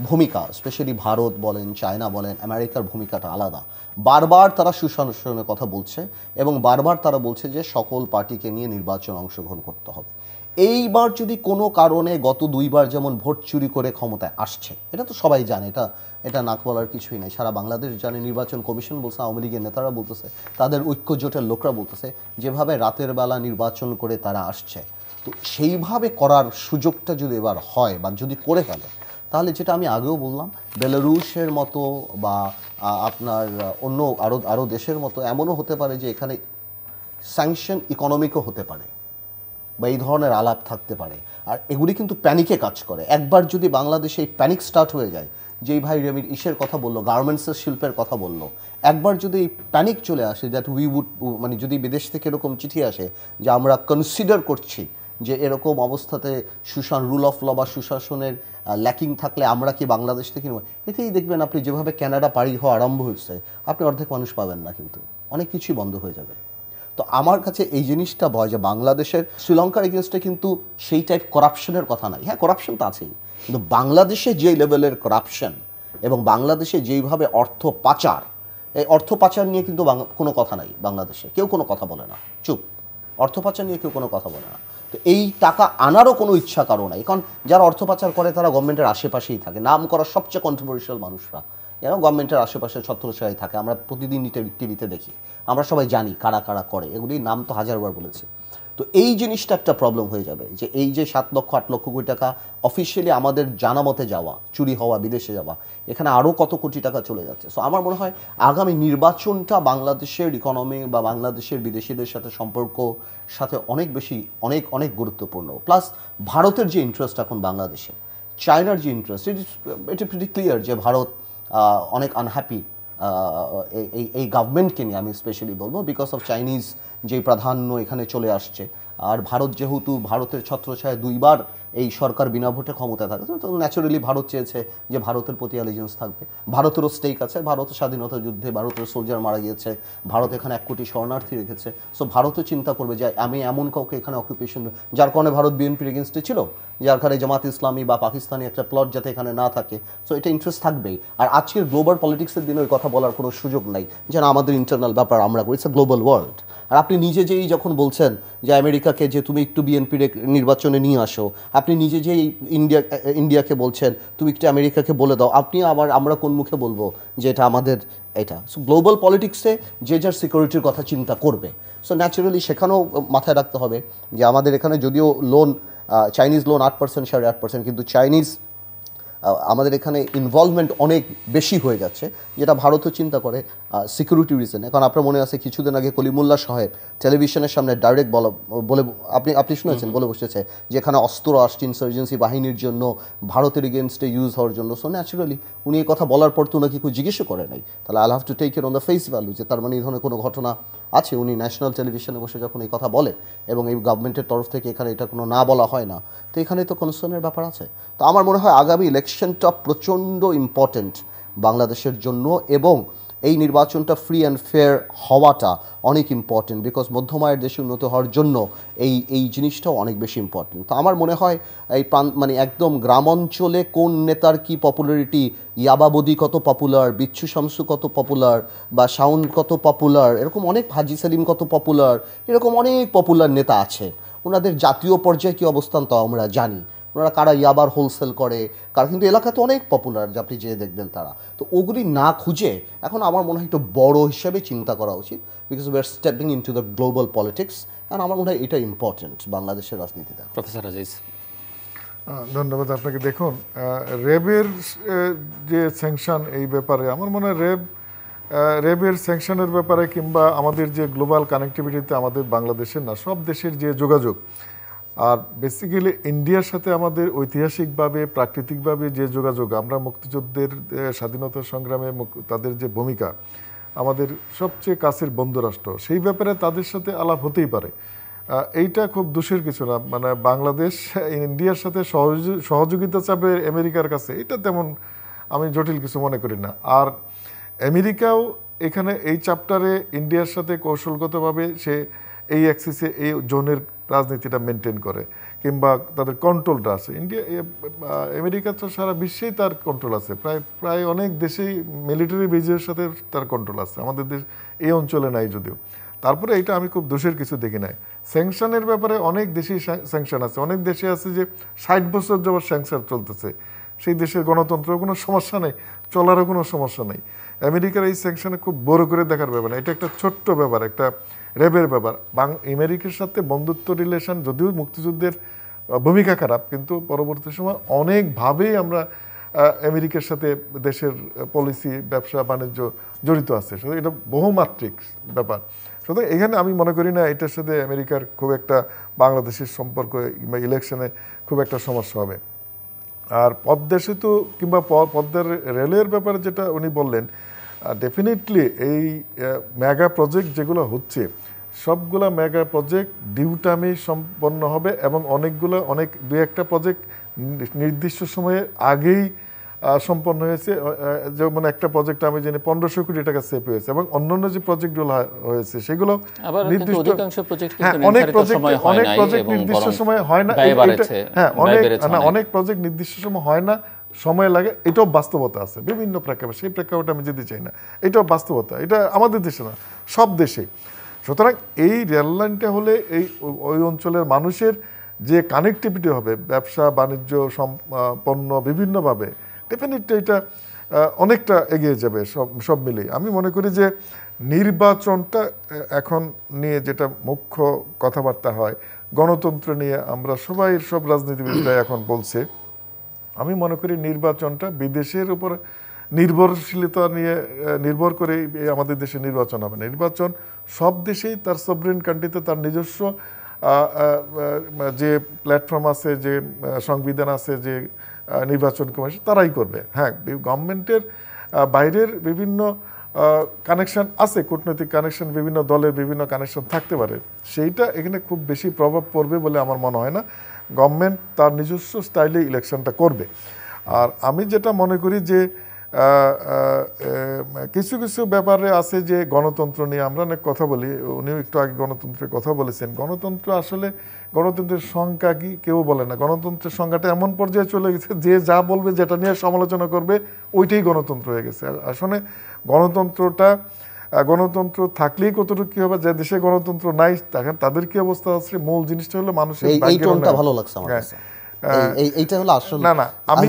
ভূমিকা স্পেশালি ভারত বলেন, চায়না বলেন, আমেরিকার ভূমিকাটা আলাদা। বারবার তারা সুশাসনের কথা বলছে এবং বারবার তারা বলছে যে সকল পার্টিকে নিয়ে নির্বাচন অংশগ্রহণ করতে হবে। এইবার যদি কোনো কারণে গত দুইবার যেমন ভোট চুরি করে ক্ষমতায় আসছে, এটা তো সবাই জানে, এটা এটা নাক বলার কিছুই নেই। সারা বাংলাদেশ জানে নির্বাচন কমিশন বলছে, আওয়ামী লীগের নেতারা বলতেছে, তাদের ঐক্য জোটের লোকরা বলতেছে, যেভাবে রাতের বেলা নির্বাচন করে তারা আসছে। তো সেইভাবে করার সুযোগটা যদি এবার হয় বা যদি করে ফেলে, তাহলে যেটা আমি আগেও বললাম, বেলারুশের মতো বা আপনার, অন্য আরও আরও দেশের মতো এমনও হতে পারে যে এখানে স্যাংশন ইকোনমিকও হতে পারে বা এই ধরনের আলাপ থাকতে পারে। আর এগুলি কিন্তু প্যানিকে কাজ করে। একবার যদি বাংলাদেশে এই প্যানিক স্টার্ট হয়ে যায় যেই ভাই রেমির ইসের কথা বলল, গার্মেন্টসের শিল্পের কথা বলল, একবার যদি প্যানিক চলে আসে দ্যাট উই উড মানে যদি বিদেশ থেকে এরকম চিঠি আসে যে আমরা কনসিডার করছি যে এরকম অবস্থাতে সুশাসন রুল অফ ল বা সুশাসনের ল্যাকিং থাকলে আমরা কি বাংলাদেশ থেকে নেব? এতেই দেখবেন আপনি যেভাবে ক্যানাডা পাড়ি হওয়া আরম্ভ হয়েছে, আপনি অর্ধেক মানুষ পাবেন না কিন্তু, অনেক কিছুই বন্ধ হয়ে যাবে। তো আমার কাছে এই জিনিসটা ভয় যে বাংলাদেশের শ্রীলঙ্কার এগেনস্টে কিন্তু সেই টাইপ করাপশনের কথা নাই। হ্যাঁ করাপশন তো আছেই। কিন্তু বাংলাদেশে যে লেভেলের করাপশন এবং বাংলাদেশে যেইভাবে অর্থ পাচার, এই অর্থ পাচার নিয়ে কিন্তু কোনো কথা নাই বাংলাদেশে। কেউ কোনো কথা বলে না। চুপ। অর্থ পাচার নিয়ে কেউ কোনো কথা বলে না। তো এই টাকা আনারও কোনো ইচ্ছা কারও নাই। কারণ যারা অর্থ পাচার করে তারা গভর্নমেন্টের আশেপাশেই থাকে। নাম করা সবচেয়ে কন্ট্রোভার্সিয়াল মানুষরা। এরা গভর্নমেন্টের আশেপাশে ছত্রছায় থাকে। আমরা প্রতিদিন টিভিতে দেখি। আমরা সবাই জানি কারা কারা করে। এগুলির নাম তো হাজারবার বলেছি। তো এই জিনিসটা একটা প্রবলেম হয়ে যাবে যে এই যে সাত লক্ষ, আট লক্ষ কোটি টাকা অফিসিয়ালি আমাদের জানা মতে যাওয়া, চুরি হওয়া, বিদেশে যাওয়া, এখানে আরও কত কোটি টাকা চলে যাচ্ছে। সো আমার মনে হয় আগামী নির্বাচনটা বাংলাদেশের ইকোনমি বা বাংলাদেশের বিদেশিদের সাথে সম্পর্ক সাথে অনেক বেশি, অনেক অনেক গুরুত্বপূর্ণ। প্লাস ভারতের যে ইন্টারেস্ট এখন বাংলাদেশে চায়নার যে interest it it pretty clear যে ভারত অনেক আনহ্যাপি এই এই গভর্নমেন্টকে নিয়ে আমি স্পেশালি বলব বিকজ অফ চাইনিজ যেই প্রাধান্য এখানে চলে আসছে। আর ভারত যেহেতু ভারতের ছত্রছায় দুইবার এই সরকার বিনা ভোটে ক্ষমতায় থাকে। তো ন্যাচারালি ভারত চেয়েছে যে ভারতের প্রতি অ্যালিজেন্স থাকবে। ভারতেরও স্টেক আছে, ভারত স্বাধীনতা যুদ্ধে ভারতের সোলজার মারা গিয়েছে, ভারত এখানে এক কোটি শরণার্থী রেখেছে। সো ভারতও চিন্তা করবে যে আমি এমন কাউকে এখানে অকুপেশন যার কারণে ভারত বিএনপির এগেনস্টে ছিল, যার কারণে জামাত ইসলামী বা পাকিস্তানি একটা প্লট যাতে এখানে না থাকে। সো এটা ইন্টারেস্ট থাকবেই। আর আজকের গ্লোবাল পলিটিক্সের দিনে ওই কথা বলার কোনো সুযোগ নাই যেন আমাদের ইন্টারনাল ব্যাপার আমরা করি গ্লোবাল ওয়ার্ল্ড আর আপনি নিজে যেই যখন বলছেন যে আমেরিকাকে যে তুমি একটু বিএনপির নির্বাচনে নিয়ে আসো আপনি নিজে যে ইন্ডিয়া ইন্ডিয়াকে বলছেন, তুমি একটু আমেরিকাকে বলে দাও, আপনি আবার আমরা কোন মুখে বলব যে এটা আমাদের এটা। সো গ্লোবাল পলিটিক্সে যে যার সিকিউরিটির কথা চিন্তা করবে। সো ন্যাচারালি সেখানেও মাথায় রাখতে হবে যে আমাদের এখানে যদিও লোন চাইনিজ লোন আট পার্সেন্ট সাড়ে আট পার্সেন্ট কিন্তু চাইনিজ আমাদের এখানে ইনভলভমেন্ট অনেক বেশি হয়ে যাচ্ছে, যেটা ভারতও চিন্তা করে সিকিউরিটি রিজনে কারণ আপনার মনে আছে, কিছুদিন আগে কলিমুল্লাহ সাহেব টেলিভিশনের সামনে ডাইরেক্ট বলা, বলে, আপনি আপনি শুনেছেন, বলে বসেছে, যেখানে অস্ত্র আসছে ইনসার্জেন্সি বাহিনীর জন্য, ভারতের এগেনস্টে ইউজ হওয়ার জন্য। সো ন্যাচুরালি উনি এই কথা বলার পর তো ওনাকে কেউ জিজ্ঞেসও করে নাই। তাহলে I have to take it on the face value যে তার মানে এই ধরনের কোনো ঘটনা আছে, উনি ন্যাশনাল টেলিভিশনে বসে যখন এই কথা বলে এবং এই গভর্নমেন্টের তরফ থেকে এখানে এটা কোনো না বলা হয় না, তো এখানে তো কনসার্নের ব্যাপার আছে। তো আমার মনে হয় আগামী ইলেকশনটা প্রচণ্ড ইম্পর্ট্যান্ট বাংলাদেশের জন্য এবং এই নির্বাচনটা ফ্রি অ্যান্ড ফেয়ার হওয়াটা অনেক ইম্পর্টেন্ট বিকজ মধ্যমায়ের দেশে উন্নত হওয়ার জন্য এই এই জিনিসটাও অনেক বেশি ইম্পর্টেন্ট তো আমার মনে হয় এই প্রান্ত মানে একদম গ্রাম অঞ্চলে কোন নেতার কি পপুলারিটি ইয়াবাবদি কত পপুলার বিচ্ছু শামসু কত পপুলার বা শাউন কত পপুলার এরকম অনেক হাজি সেলিম কত পপুলার এরকম অনেক পপুলার নেতা আছে। ওনাদের জাতীয় পর্যায়ে কী অবস্থান তাও আমরা জানি। ওনারা কারা ইয়াবার হোলসেল করে? কারা কিন্তু এলাকাতে অনেক পপুলার যে আপনি যেয়ে দেখবেন তারা। তো ওগুলি না খুঁজে এখন আমার মনে হয় একটু বড় হিসাবে চিন্তা করা উচিত because we are stepping in to the global politics and আমার মনে হয় এটা ইম্পর্টেন্ট বাংলাদেশের রাজনীতিতে। প্রফেসর আজিজ ধন্যবাদ আপনাকে। দেখুন রেবের যে স্যাংশন এই ব্যাপারে আমার মনে হয় রেব রেবের স্যাংশনের ব্যাপারে কিংবা আমাদের যে গ্লোবাল কানেক্টিভিটিতে আমাদের বাংলাদেশের না সব দেশের যে যোগাযোগ আর বেসিক্যালি ইন্ডিয়ার সাথে আমাদের ঐতিহাসিকভাবে, প্রাকৃতিকভাবে যে যোগাযোগ, আমরা মুক্তিযুদ্ধের স্বাধীনতা সংগ্রামে তাদের যে ভূমিকা, আমাদের সবচেয়ে কাছের বন্ধুরাষ্ট্র, সেই ব্যাপারে তাদের সাথে আলাপ হতেই পারে। এইটা খুব দোষের কিছু না। মানে বাংলাদেশ, ইন্ডিয়ার সাথে সহযোগি- সহযোগিতা চাবে আমেরিকার কাছে, এটা তেমন আমি জটিল কিছু মনে করি না। আর আমেরিকাও এখানে এই চ্যাপ্টারে ইন্ডিয়ার সাথে কৌশলগতভাবে সে এই অ্যাক্সিসে এই জোনের রাজনীতিটা মেনটেন করে, কিংবা তাদের কন্ট্রোলটা আছে। ইন্ডিয়া আমেরিকা তো সারা বিশ্বেই তার কন্ট্রোল আছে। প্রায় প্রায় অনেক দেশেই মিলিটারি বেজের সাথে তার কন্ট্রোল আছে। আমাদের দেশ এই অঞ্চলে নাই যদিও। তারপরে এটা আমি খুব দোষের কিছু দেখি নাই। স্যাংশনের ব্যাপারে অনেক দেশেই স্যাংশন আছে। অনেক দেশে আছে যে ষাট বছর যাবার স্যাংশন চলতেছে। সেই দেশের গণতন্ত্র কোনো সমস্যা নেই, চলারও কোনো সমস্যা নেই। আমেরিকার এই স্যাংশনে খুব বড় করে দেখার ব্যাপার না। এটা একটা ছোট্ট ব্যাপার, একটা র্যাবের ব্যাপার। বাং আমেরিকার সাথে বন্ধুত্ব রিলেশন যদিও মুক্তিযুদ্ধের ভূমিকা খারাপ, কিন্তু পরবর্তী সময় অনেকভাবেই আমরা আমেরিকার সাথে দেশের পলিসি ব্যবসা, বাণিজ্য জড়িত আছে। সুতরাং এটা বহুমাত্রিক ব্যাপার। সুতরাং এখানে আমি মনে করি না, এটার সাথে আমেরিকার খুব একটা বাংলাদেশের সম্পর্ক কিংবা ইলেকশনে খুব একটা সমস্যা হবে। আর পদ্মা সেতু কিংবা পদ্মার রেলের ব্যাপারে যেটা উনি বললেন ডেফিনেটলি এই মেগা প্রজেক্ট যেগুলো হচ্ছে সবগুলা মেগা প্রজেক্ট ডিউ টাইমে সম্পন্ন হবে এবং অনেকগুলো অনেক দু একটা প্রজেক্ট নির্দিষ্ট সময়ে আগেই সম্পন্ন হয়েছে যেমন একটা প্রজেক্ট আমি জানি পনেরোশো কোটি টাকা সেভ হয়েছে এবং অন্যান্য যে প্রজেক্টগুলো হয়েছে সেগুলো কিন্তু হ্যাঁ অনেক প্রজেক্ট অনেক প্রজেক্ট নির্দিষ্ট বরং সময় হয় না হ্যাঁ অনেক। অনেক প্রজেক্ট নির্দিষ্ট সময় হয় না সময় লাগে, এটাও বাস্তবতা আছে। বিভিন্ন প্রেক্ষাপট, সেই প্রেক্ষাপটে আমি যেতে চাই না। এটাও বাস্তবতা, এটা আমাদের দেশে না, সব দেশেই সুতরাং এই রেল লাইনটা হলে এই ওই অঞ্চলের মানুষের যে কানেক্টিভিটি হবে, ব্যবসা, বাণিজ্য পণ্য বিভিন্নভাবে ডেফিনেটলি এটা অনেকটা এগিয়ে যাবে, সব সব মিলিয়ে। আমি মনে করি যে নির্বাচনটা এখন নিয়ে যেটা মুখ্য কথাবার্তা হয়, গণতন্ত্র নিয়ে আমরা সবাই সব রাজনীতিবিদরা এখন বলছে আমি মনে করি নির্বাচনটা বিদেশের উপর নির্ভরশীলতা নিয়ে নির্ভর করে আমাদের দেশে নির্বাচন হবে। নির্বাচন সব দেশেই তার সবরিন কান্ট্রিতে তার নিজস্ব যে প্ল্যাটফর্ম আছে, যে সংবিধান আছে, যে নির্বাচন কমিশন তারাই করবে। হ্যাঁ গভর্নমেন্টের বাইরের বিভিন্ন কানেকশন আছে, কূটনৈতিক কানেকশন বিভিন্ন দলের বিভিন্ন কানেকশন থাকতে পারে। সেইটা এখানে খুব বেশি প্রভাব পড়বে বলে আমার মনে হয় না। গভর্নমেন্ট তার নিজস্ব স্টাইলে ইলেকশনটা করবে। আর আমি যেটা মনে করি যে কিছু কিছু ব্যাপারে আছে যে গণতন্ত্র নিয়ে আমরা অনেক কথা বলি, উনিও একটু আগে গণতন্ত্রের কথা বলেছেন। গণতন্ত্র আসলে, গণতন্ত্রের সংখ্যা কি কেউ বলে না। গণতন্ত্রের সংখ্যাটা এমন পর্যায়ে চলে গেছে, যে যা বলবে, যেটা নিয়ে সমালোচনা করবে, ওইটাই গণতন্ত্র হয়ে গেছে। আসলে গণতন্ত্রটা গণতন্ত্র থাকলেই কতটুকু কি হবে? যে দেশে গণতন্ত্র নাই তখন তাদের কি অবস্থা আছে? মূল জিনিসটা হলো মানুষের এই এই টোনটা ভালো লাগছে আমার। কাছে। এই- এই এইটা হলো আসল না না আমি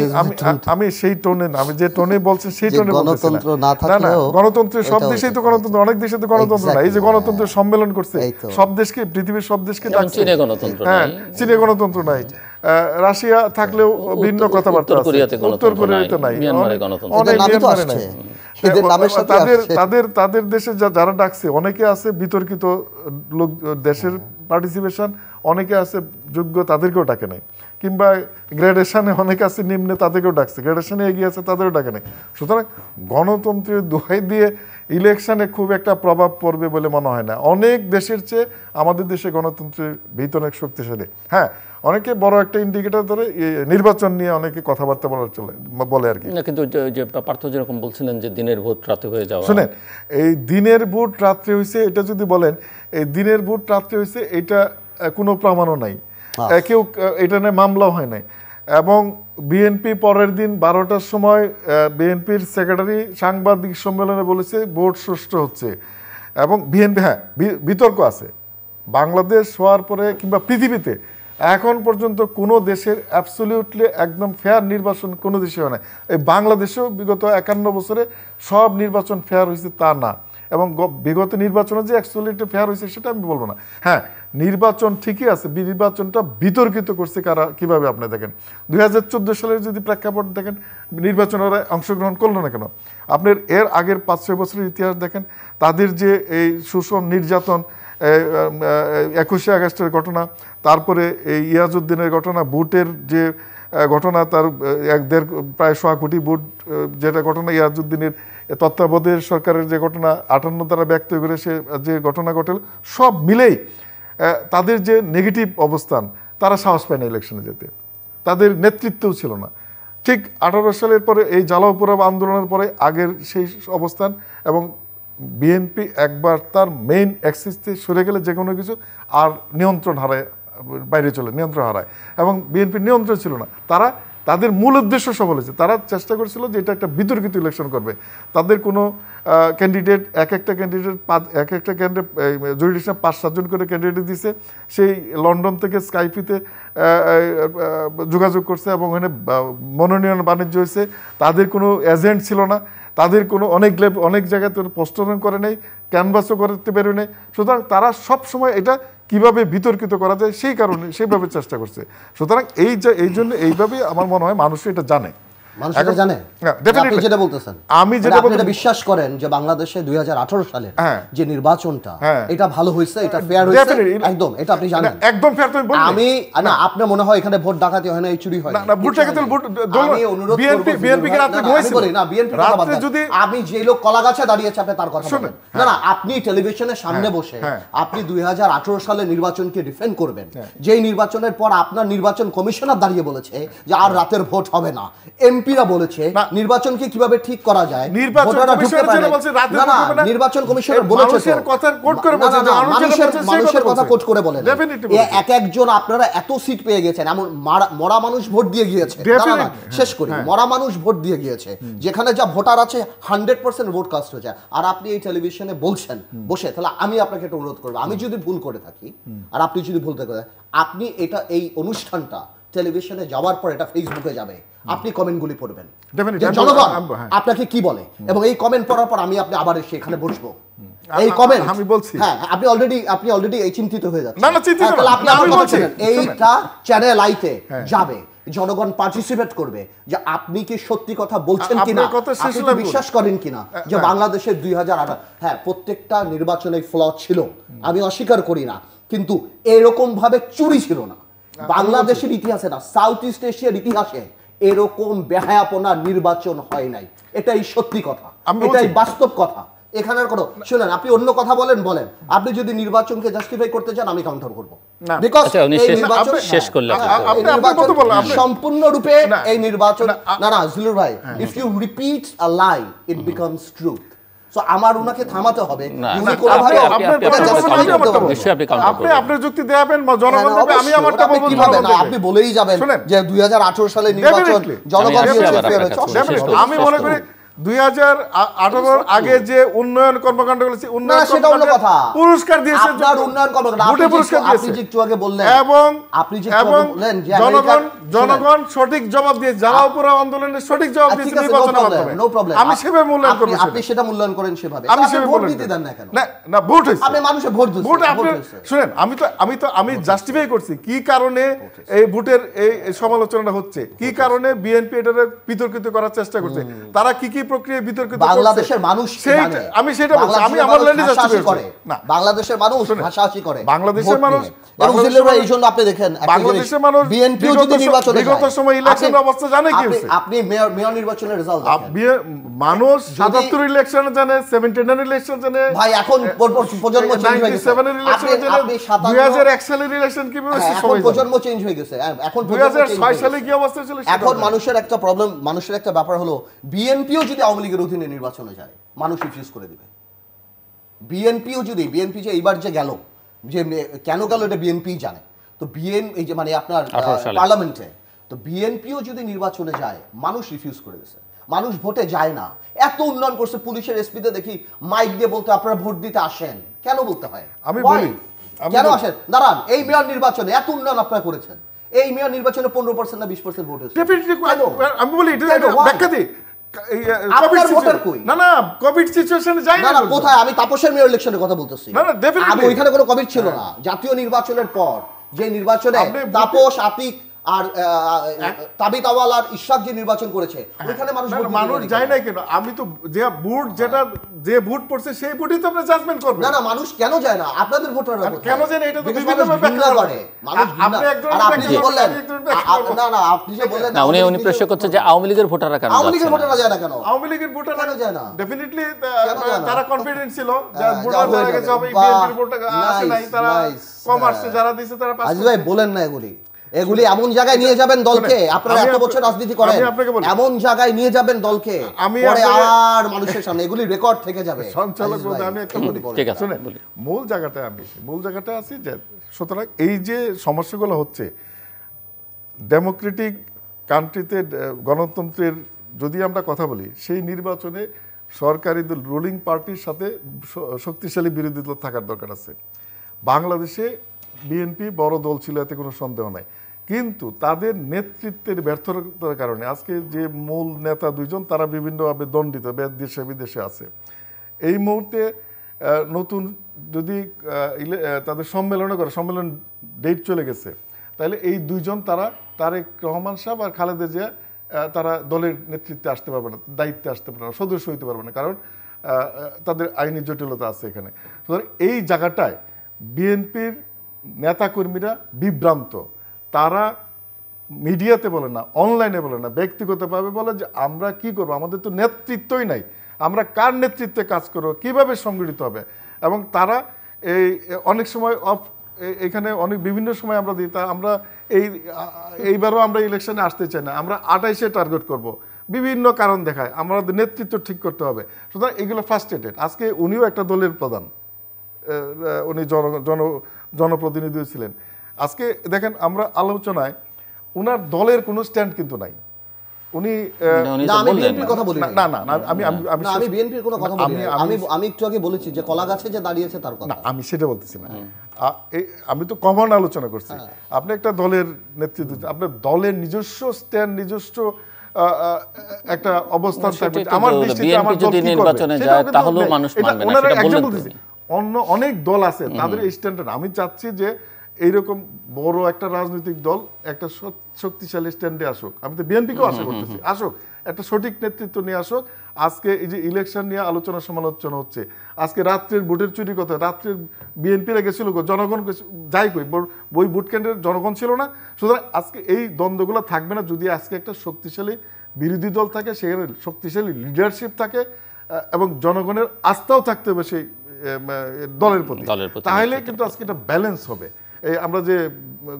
আমি সেই টোনে না আমি যে টোনে বলছি সেই টোনে গণতন্ত্র না না না থাকলেও গণতন্ত্রের সব দেশেই তো গণতন্ত্র অনেক দেশে তো গণতন্ত্র না। এই যে গণতন্ত্রের সম্মেলন করছে সব দেশকে পৃথিবীর সব দেশকে চীনে গণতন্ত্র হ্যাঁ নাই। চীনে গণতন্ত্র নাই। আহ, রাশিয়া থাকলেও ভিন্ন কথাবার্তা উত্তর আছে। কোরিয়াতে উত্তর কোরিয়াতে নাই, নাই। অনেক- গণতন্ত্র মিয়ানমারে এদের নামের সাথে তাদের তাদের তাদের দেশে যারা ডাকছে অনেকে আছে বিতর্কিত লোক দেশের পার্টিসিপেশন অনেকে আছে যোগ্য তাদেরকেও ডাকে নাই। কিংবা গ্রেডেশনে অনেকে আছে নিম্নে তাদেরকেও ডাকছে। গ্রেডেশনে এগিয়ে আছে তাদেরও ডাকে নাই। সুতরাং গণতন্ত্রের দোহাই দিয়ে ইলেকশনে খুব একটা প্রভাব পড়বে বলে মনে হয় না। অনেক দেশের চেয়ে আমাদের দেশে গণতন্ত্রের ভিত অনেক শক্তিশালী। হ্যাঁ অনেকে বড় একটা ইন্ডিকেটর ধরে নির্বাচন নিয়ে অনেকে কথাবার্তা বলার চলে বলে আর কি। না কিন্তু যে- পার্থ যেরকম বলছিলেন যে দিনের ভোট রাতে হয়ে যাওয়া। শুনেন এই দিনের ভোট রাত্রে হয়েছে এটা যদি বলেন এই দিনের ভোট রাত্রে হয়েছে এটা কোনো প্রমাণও নাই। কেউ এটা নিয়ে মামলাও হয় নাই। এবং বিএনপি পরের দিন বারোটার সময় বিএনপির সেক্রেটারি সাংবাদিক সম্মেলনে বলেছে ভোট সুষ্ঠু হচ্ছে। এবং বিএনপি হ্যাঁ বি- বিতর্ক আছে। বাংলাদেশ হওয়ার পরে কিংবা পৃথিবীতে এখন পর্যন্ত কোনো দেশের অ্যাবসলিউটলি একদম ফেয়ার নির্বাচন কোনো দেশে হয় না এই বাংলাদেশেও বিগত একান্ন বছরে সব নির্বাচন ফেয়ার হয়েছে তা না। এবং বিগত নির্বাচনে যে অ্যাবসলিউটলি ফেয়ার হয়েছে সেটা আমি বলব না। হ্যাঁ নির্বাচন ঠিকই আছে নির্বাচনটা বিতর্কিত করছে কারা, কীভাবে আপনি দেখেন? দুই হাজার চোদ্দ সালের যদি প্রেক্ষাপট দেখেন, নির্বাচনে ওরা অংশগ্রহণ করল না কেন? আপনার এর আগের পাঁচ ছয় বছরের ইতিহাস দেখেন, তাদের যে এই শোষণ নির্যাতন একুশে আগস্টের ঘটনা, তারপরে এই ইয়াজউদ্দিনের ঘটনা, বুটের যে ঘটনা, তার এক দেড়, প্রায় সোয়া কোটি বুট যেটা ঘটনা ইয়াজউদ্দিনের তত্ত্বাবধায়ক সরকারের যে ঘটনা, আটান্ন দ্বারা ব্যক্ত করে সে, যে ঘটনা ঘটেল, সব মিলেই তাদের যে নেগেটিভ অবস্থান, তারা সাহস পায় না ইলেকশনে যেতে। তাদের নেতৃত্বও ছিল না। ঠিক আঠারো সালের পরে এই জ্বালাও আন্দোলনের পরে আগের সেই অবস্থান এবং বিএনপি একবার তার মেইন অ্যাক্সিস থেকে সরে গেলে যে কোনো কিছু আর নিয়ন্ত্রণ হারায়, বাইরে চলে, নিয়ন্ত্রণ হারায়। এবং বিএনপির নিয়ন্ত্রণ ছিল না। তারা তাদের মূল উদ্দেশ্য সফল হয়েছে। তারা চেষ্টা করেছিল যে এটা একটা বিতর্কিত ইলেকশন করবে। তাদের কোনো ক্যান্ডিডেট এক একটা ক্যান্ডিডেট পাঁচ, এক একটা ক্যান্ডিডেট জুডিশন পাঁচ, সাতজন করে ক্যান্ডিডেট দিছে। সেই লন্ডন থেকে স্কাইপিতে যোগাযোগ করছে এবং ওখানে মনোনয়ন বাণিজ্য হয়েছে। তাদের কোনো এজেন্ট ছিল না। তাদের কোনো অনেক লেভ অনেক জায়গায় তোর পোস্টারন করে নেই, ক্যানভাসও করতে পেরে নেই। সুতরাং তারা সব সময় এটা কীভাবে বিতর্কিত করা যায় সেই কারণে, সেইভাবে চেষ্টা করছে। সুতরাং এই যে, এই জন্য এইভাবেই আমার মনে হয় মানুষ এটা জানে। মানুষ এটা জানে। হ্যাঁ, definitely. আপনি যেটা বলতেছেন। আমি যেটা আপনি এটা বিশ্বাস করেন যে বাংলাদেশে দুই সালের হ্যাঁ। যে নির্বাচনটা হ্যাঁ। এটা ভালো হয়েছে এটা ফেয়ার হয়েছে? একদম এটা আপনি জানেন। একদম fair তুমি বললে। আমি না আপনার মনে হয় এখানে ভোট ডাকাতি হয় না এই চুরি হয়? না, না, ভোট ডাকাতি ভোট আমি অনুরোধ BNP করব কে ভাই- রাত্রে না, না, আমি ঘুমাইছিল। বলি না বিএনপি রাত্রে যদি- আমি যে লোক কলা গাছে দাঁড়িয়েছে আপনি তার কথা শুনুন, না না আপনি টেলিভিশনের সামনে বসে হ্যাঁ। আপনি দুই হাজার আঠারো সালে নির্বাচনকে ডিফেন্ড করবেন। যেই নির্বাচনের পর আপনার নির্বাচন কমিশনার দাঁড়িয়ে বলেছে যে আর রাতের ভোট হবে না। এমপিরা বলেছে নির্বাচনকে কীভাবে ঠিক করা যায় নির্বাচন। নির্বাচন কমিশনার বলেছে মানুষের কথা করে। কোট করে বলেন। বলেছে। এক একজন আপনারা এত সিট পেয়ে গেছেন এমন মরা মানুষ ভোট দিয়ে গিয়েছে। Definitely, শেষ করি। হ্যাঁ। মরা মানুষ ভোট দিয়ে গিয়েছে। যেখানে যা ভোটার আছে হান্ড্রেড পার্সেন্ট ভোট কাস্ট হয়ে যায় আর আপনি এই টেলিভিশনে বলছেন বসে তাহলে আমি আপনাকে একটা অনুরোধ করব। আমি যদি ভুল করে থাকি আর আপনি যদি ভুল থেকে আপনি এটা এই অনুষ্ঠানটা টেলিভিশনে যাওয়ার পর এটা ফেসবুকে যাবে। আপনি কমেন্টগুলি পড়বেন। জনগণ হ্যাঁ। আপনাকে কি বলে? এবং এই কমেন্ট পড়ার পর আমি আপনি আবার এসে এখানে বসবো। এই কমেন্ট আমি বলছি। হ্যাঁ আপনি অলরেডি আপনি অলরেডি এই চিন্তিত হয়ে যাচ্ছেন। না, না, চিন্তিত হ্যাঁ, না। আপনি আমার আমি কথা বলছি। এইটা চ্যানেল আইতে যাবে। জনগণ পার্টিসিপেট করবে যে আপনি কি সত্যি কথা বলছেন কিনা? আপনি কি বিশ্বাস করেন কিনা? যে হ্যাঁ। বাংলাদেশের দুই হাজার হ্যাঁ প্রত্যেকটা নির্বাচনে ফ্ল ছিল। আমি অস্বীকার করি না। কিন্তু এরকম ভাবে চুরি ছিল না। বাংলাদেশের ইতিহাসে না সাউথ ইস্ট এশিয়ার ইতিহাসে এরকম বেহায়াপনা নির্বাচন হয় নাই। এটাই সত্যি কথা এটাই বাস্তব কথা। এখানের কোনো শুনেন আপনি অন্য কথা বলেন বলেন। আপনি যদি নির্বাচনকে জাস্টিফাই করতে চান আমি কাউন্টার করব। বিকজ আচ্ছা, এই শেষ- নির্বাচন শেষ আপনি- আপনার বললেন, সম্পূর্ণরূপে এই নির্বাচন না, না না জিলুর ভাই if you repeat a lie it becomes truth আমার ওনাকে থামাতে হবে। আপনি- আপনি- আপনার যুক্তি দেবেন বা জনগণ হ্যাঁ, আমি আমারটা বলব কীভাবে? না আপনি বলেই যাবেন। যে দুই হাজার আঠারো সালে নির্বাচন। জনগণ আমি মনে করি দুই হাজার আঠারোর আগে যে উন্নয়ন কর্মকাণ্ডগুলো উন্নয়ন না, সেটা অন্য কর্মকাণ্ডে কথা। পুরস্কার দিয়েছে উন্নয়ন কর্মকাণ্ড, আপনি ভোটে যে পুরস্কার দিয়েছে। যে একটু আগে বললেন, এবং আপনি যে এবং জনগণ জনগণ সঠিক জবাব দিয়ে যারা আন্দোলনের সঠিক জবাব আচ্ছা, দিয়েছে নির্বাচনের মাধ্যমে আমি সেভাবে মূল্যায়ন আপনি- আপনি সেটা। সেটা মূল্যায়ন করেন সেভাবে। আমি সেভাবে ভোট দিতে দেন না কেন? না না ভোট হয়েছে। আপনি মানুষের ভোট দিচ্ছেন, ভোট ভোট আপনি শুনেন আমি তো আমি তো আমি জাস্টিফাই করছি কি কারণে এই ভোটের এই এই সমালোচনাটা হচ্ছে? কি কারণে বিএনপি এটারে বিতর্কিত করার চেষ্টা করছে? তারা কি কি বিতর্কিত বাংলাদেশের মানুষ আমি সেটা বলছি। আমি আমার জাস্টিফাই করে। না। বাংলাদেশের মানুষ হাসাহাসি করে। বাংলাদেশের মানুষ নিয়ে। এবং বাংলাদেশের জিল্লুর ভাই, মানুষ- এই জন্য আপনি দেখেন বাংলাদেশের মানুষ বিএনপিও যদি নির্বাচনে বিগত সময় ইলেকশনের অবস্থা জানে কি আপনি- মেয়র মেয়র নির্বাচনের রেজাল্ট মানুষ সাতাত্তর ইলেকশন জানে সেভেন্টি নাইন ইলেকশন জানে। ভাই এখন পর- পর প্রজন্ম চেঞ্জ হয়ে গেছে। 97 ইলেকশন জানে আপনি সাতান্ন- দুই হাজার এক সালের ইলেকশন কীভাবে এখন প্রজন্ম চেঞ্জ হয়ে গেছে। এখন দুই প্রজন্ম হাজার change ছয় সালে কি অবস্থা ছিল এখন মানুষের একটা প্রবলেম মানুষের একটা ব্যাপার হলো বিএনপিও যদি আওয়ামী লীগের অধীনে নির্বাচনে যায় মানুষ রিফিউজ করে দিবে। বিএনপিও যদি বিএনপি যে এইবার যে গেল যে কেন গেল এটা বিএনপি জানে। তো বিএন এই যে মানে আপনার পার্লামেন্টে। তো বিএনপিও যদি নির্বাচনে যায় মানুষ রিফিউজ করে দিছে। মানুষ ভোটে যায় না। এত উন্নয়ন করছে পুলিশের এসপিতে দেখি মাইক দিয়ে বলতে আপনারা ভোট দিতে আসেন। কেন বলতে হয়? আমি বলি, কেন আসেন? দাঁড়ান এই মেয়র নির্বাচনে এত উন্নয়ন আপনারা করেছেন। এই মেয়র নির্বাচনে পনেরো পার্সেন্ট না বিশ পার্সেন্ট ভোট হয়েছে আমি বলি এটা? ব্যাখ্যা দিই। আপনার ভোটার কই? না না কোভিড সিচুয়েশনে যাই না না না কোথায়? আমি তাপসের মেয়র ইলেকশনের কথা বলতেছি। না. আমি ওইখানে কোনো ছিল না। জাতীয় নির্বাচনের পর যে নির্বাচনে তাপস আতিক আর তাবিত আওয়াল আর ইশাক যে নির্বাচন করেছে ওইখানে মানুষ ভোট না, মানুষ যায় না কেন? আমি তো যে বুট যেটা যে বুট পড়ছে সেই বুটই তো আপনি জাজমেন্ট করবেন। না না মানুষ কেন যায় না? আপনাদের ভোটাররা কেন যায় না? এটা তো বিভিন্ন ব্যাখ্যা করে। মানুষ আপনি আপনি যে বললেন। না না আপনি যে বললেন না উনি আওয়ামী উনি প্রশ্ন করছে যে আওয়ামী লীগের ভোটাররা কেন আওয়ামী লীগের ভোটাররা যায় না কেন? আওয়ামী লীগের ভোটার কেন যায় না? ডেফিনেটলি? তারা কনফিডেন্ট ছিল যে হ্যাঁ, ভোটার হয়ে যারা গেছে হবে বিএনপির ভোটার আসে নাই তারা কম হ্যাঁ। আসছে যারা দিছে তারা পাস ভাই বলেন না এগুলি। এগুলি এমন জায়গায় নিয়ে যাবেন দলকে। আপনারা এত বছর রাজনীতি করেন। এমন জায়গায় নিয়ে যাবেন দলকে। আমি পরে আর মানুষের সামনে এগুলি রেকর্ড থেকে যাবে। সঞ্চালক আমি একটা বলি। ঠিক আছে, মূল জায়গাটায় আমি মূল জায়গাটায় আছি যে সুতরাং এই যে সমস্যাগুলো হচ্ছে ডেমোক্রেটিক কান্ট্রিতে গণতন্ত্রের যদি আমরা কথা বলি সেই নির্বাচনে সরকারি দল রুলিং পার্টির সাথে শক্তিশালী বিরোধী দল থাকার দরকার আছে। বাংলাদেশে বিএনপি বড় দল ছিল, এতে কোনো সন্দেহ নাই। কিন্তু তাদের নেতৃত্বের ব্যর্থতার কারণে আজকে যে মূল নেতা দুইজন, তারা বিভিন্নভাবে দণ্ডিত দেশে বিদেশে আছে। এই মুহূর্তে নতুন যদি তাদের সম্মেলনে করে, সম্মেলন ডেট চলে গেছে, তাহলে এই দুইজন তারা, তারেক রহমান সাহেব আর খালেদা জিয়া তারা দলের নেতৃত্বে আসতে পারবে না, দায়িত্বে আসতে পারবে না, সদস্য হইতে পারবে না, কারণ তাদের আইনি জটিলতা আছে এখানে। সুতরাং এই জায়গাটায় বিএনপির নেতাকর্মীরা বিভ্রান্ত। তারা মিডিয়াতে বলে না, অনলাইনে বলে না, ব্যক্তিগতভাবে বলে যে আমরা কি করব? আমাদের তো নেতৃত্বই নাই। আমরা কার নেতৃত্বে কাজ করব? কীভাবে সংগঠিত হবে? এবং তারা এই অনেক সময় অফ এখানে অনেক বিভিন্ন সময় আমরা দিই, তা আমরা এই, এইবারও আমরা ইলেকশনে আসতে চাই না। আমরা আঠাইশে টার্গেট করব। বিভিন্ন কারণ দেখায়। আমাদের নেতৃত্ব ঠিক করতে হবে। সুতরাং এগুলো ফার্স্টেটেড আজকে উনিও একটা দলের প্রধান। উনি জন জন জনপ্রতিনিধি ছিলেন। আজকে দেখেন আমরা আলোচনায় উনার দলের কোনো স্ট্যান্ড কিন্তু নাই। উনি আমি কথা বলি না না না না, আমি আমি আমি বিএনপির কোনো কথা বলি আমি আমি আমি একটু আগে বলেছি যে কলা গাছে যে দাঁড়িয়েছে তার কথা। আমি সেটা বলতেছি না। আমি তো কমন আলোচনা করছি। হ্যাঁ। আপনি একটা দলের নেতৃত্ব আপনার দলের নিজস্ব স্ট্যান্ড নিজস্ব একটা অবস্থান থাকবে। আমার দৃষ্টিতে আমার দল কি করবে? নির্বাচনে যায়, তাহলেও মানুষ মানবে না, ওনারা সেটা বললেন example তো। দিছে। অন্য অনেক দল আছে তাদের স্ট্যান্ডার্ড আমি চাচ্ছি যে এইরকম বড় একটা রাজনৈতিক দল একটা শক্তিশালী স্ট্যান্ডে আসুক। আমি তো বিএনপিকেও আশা করতেছি। আসুক একটা সঠিক নেতৃত্ব নিয়ে আসুক। আজকে এই যে ইলেকশন নিয়ে আলোচনা সমালোচনা হচ্ছে আজকে রাত্রের ভোটের চুরি কথা রাত্রের বিএনপিরা গেছিল জনগণ যাই কই বই- ভোট কেন্দ্রের জনগণ ছিল না। সুতরাং আজকে এই দ্বন্দ্বগুলো থাকবে না যদি আজকে একটা শক্তিশালী বিরোধী দল থাকে সেখানে শক্তিশালী লিডারশিপ থাকে এবং জনগণের আস্থাও থাকতে হবে সেই দলের প্রতি। দলের তাহলে কিন্তু আজকে এটা ব্যালেন্স হবে। এই আমরা যে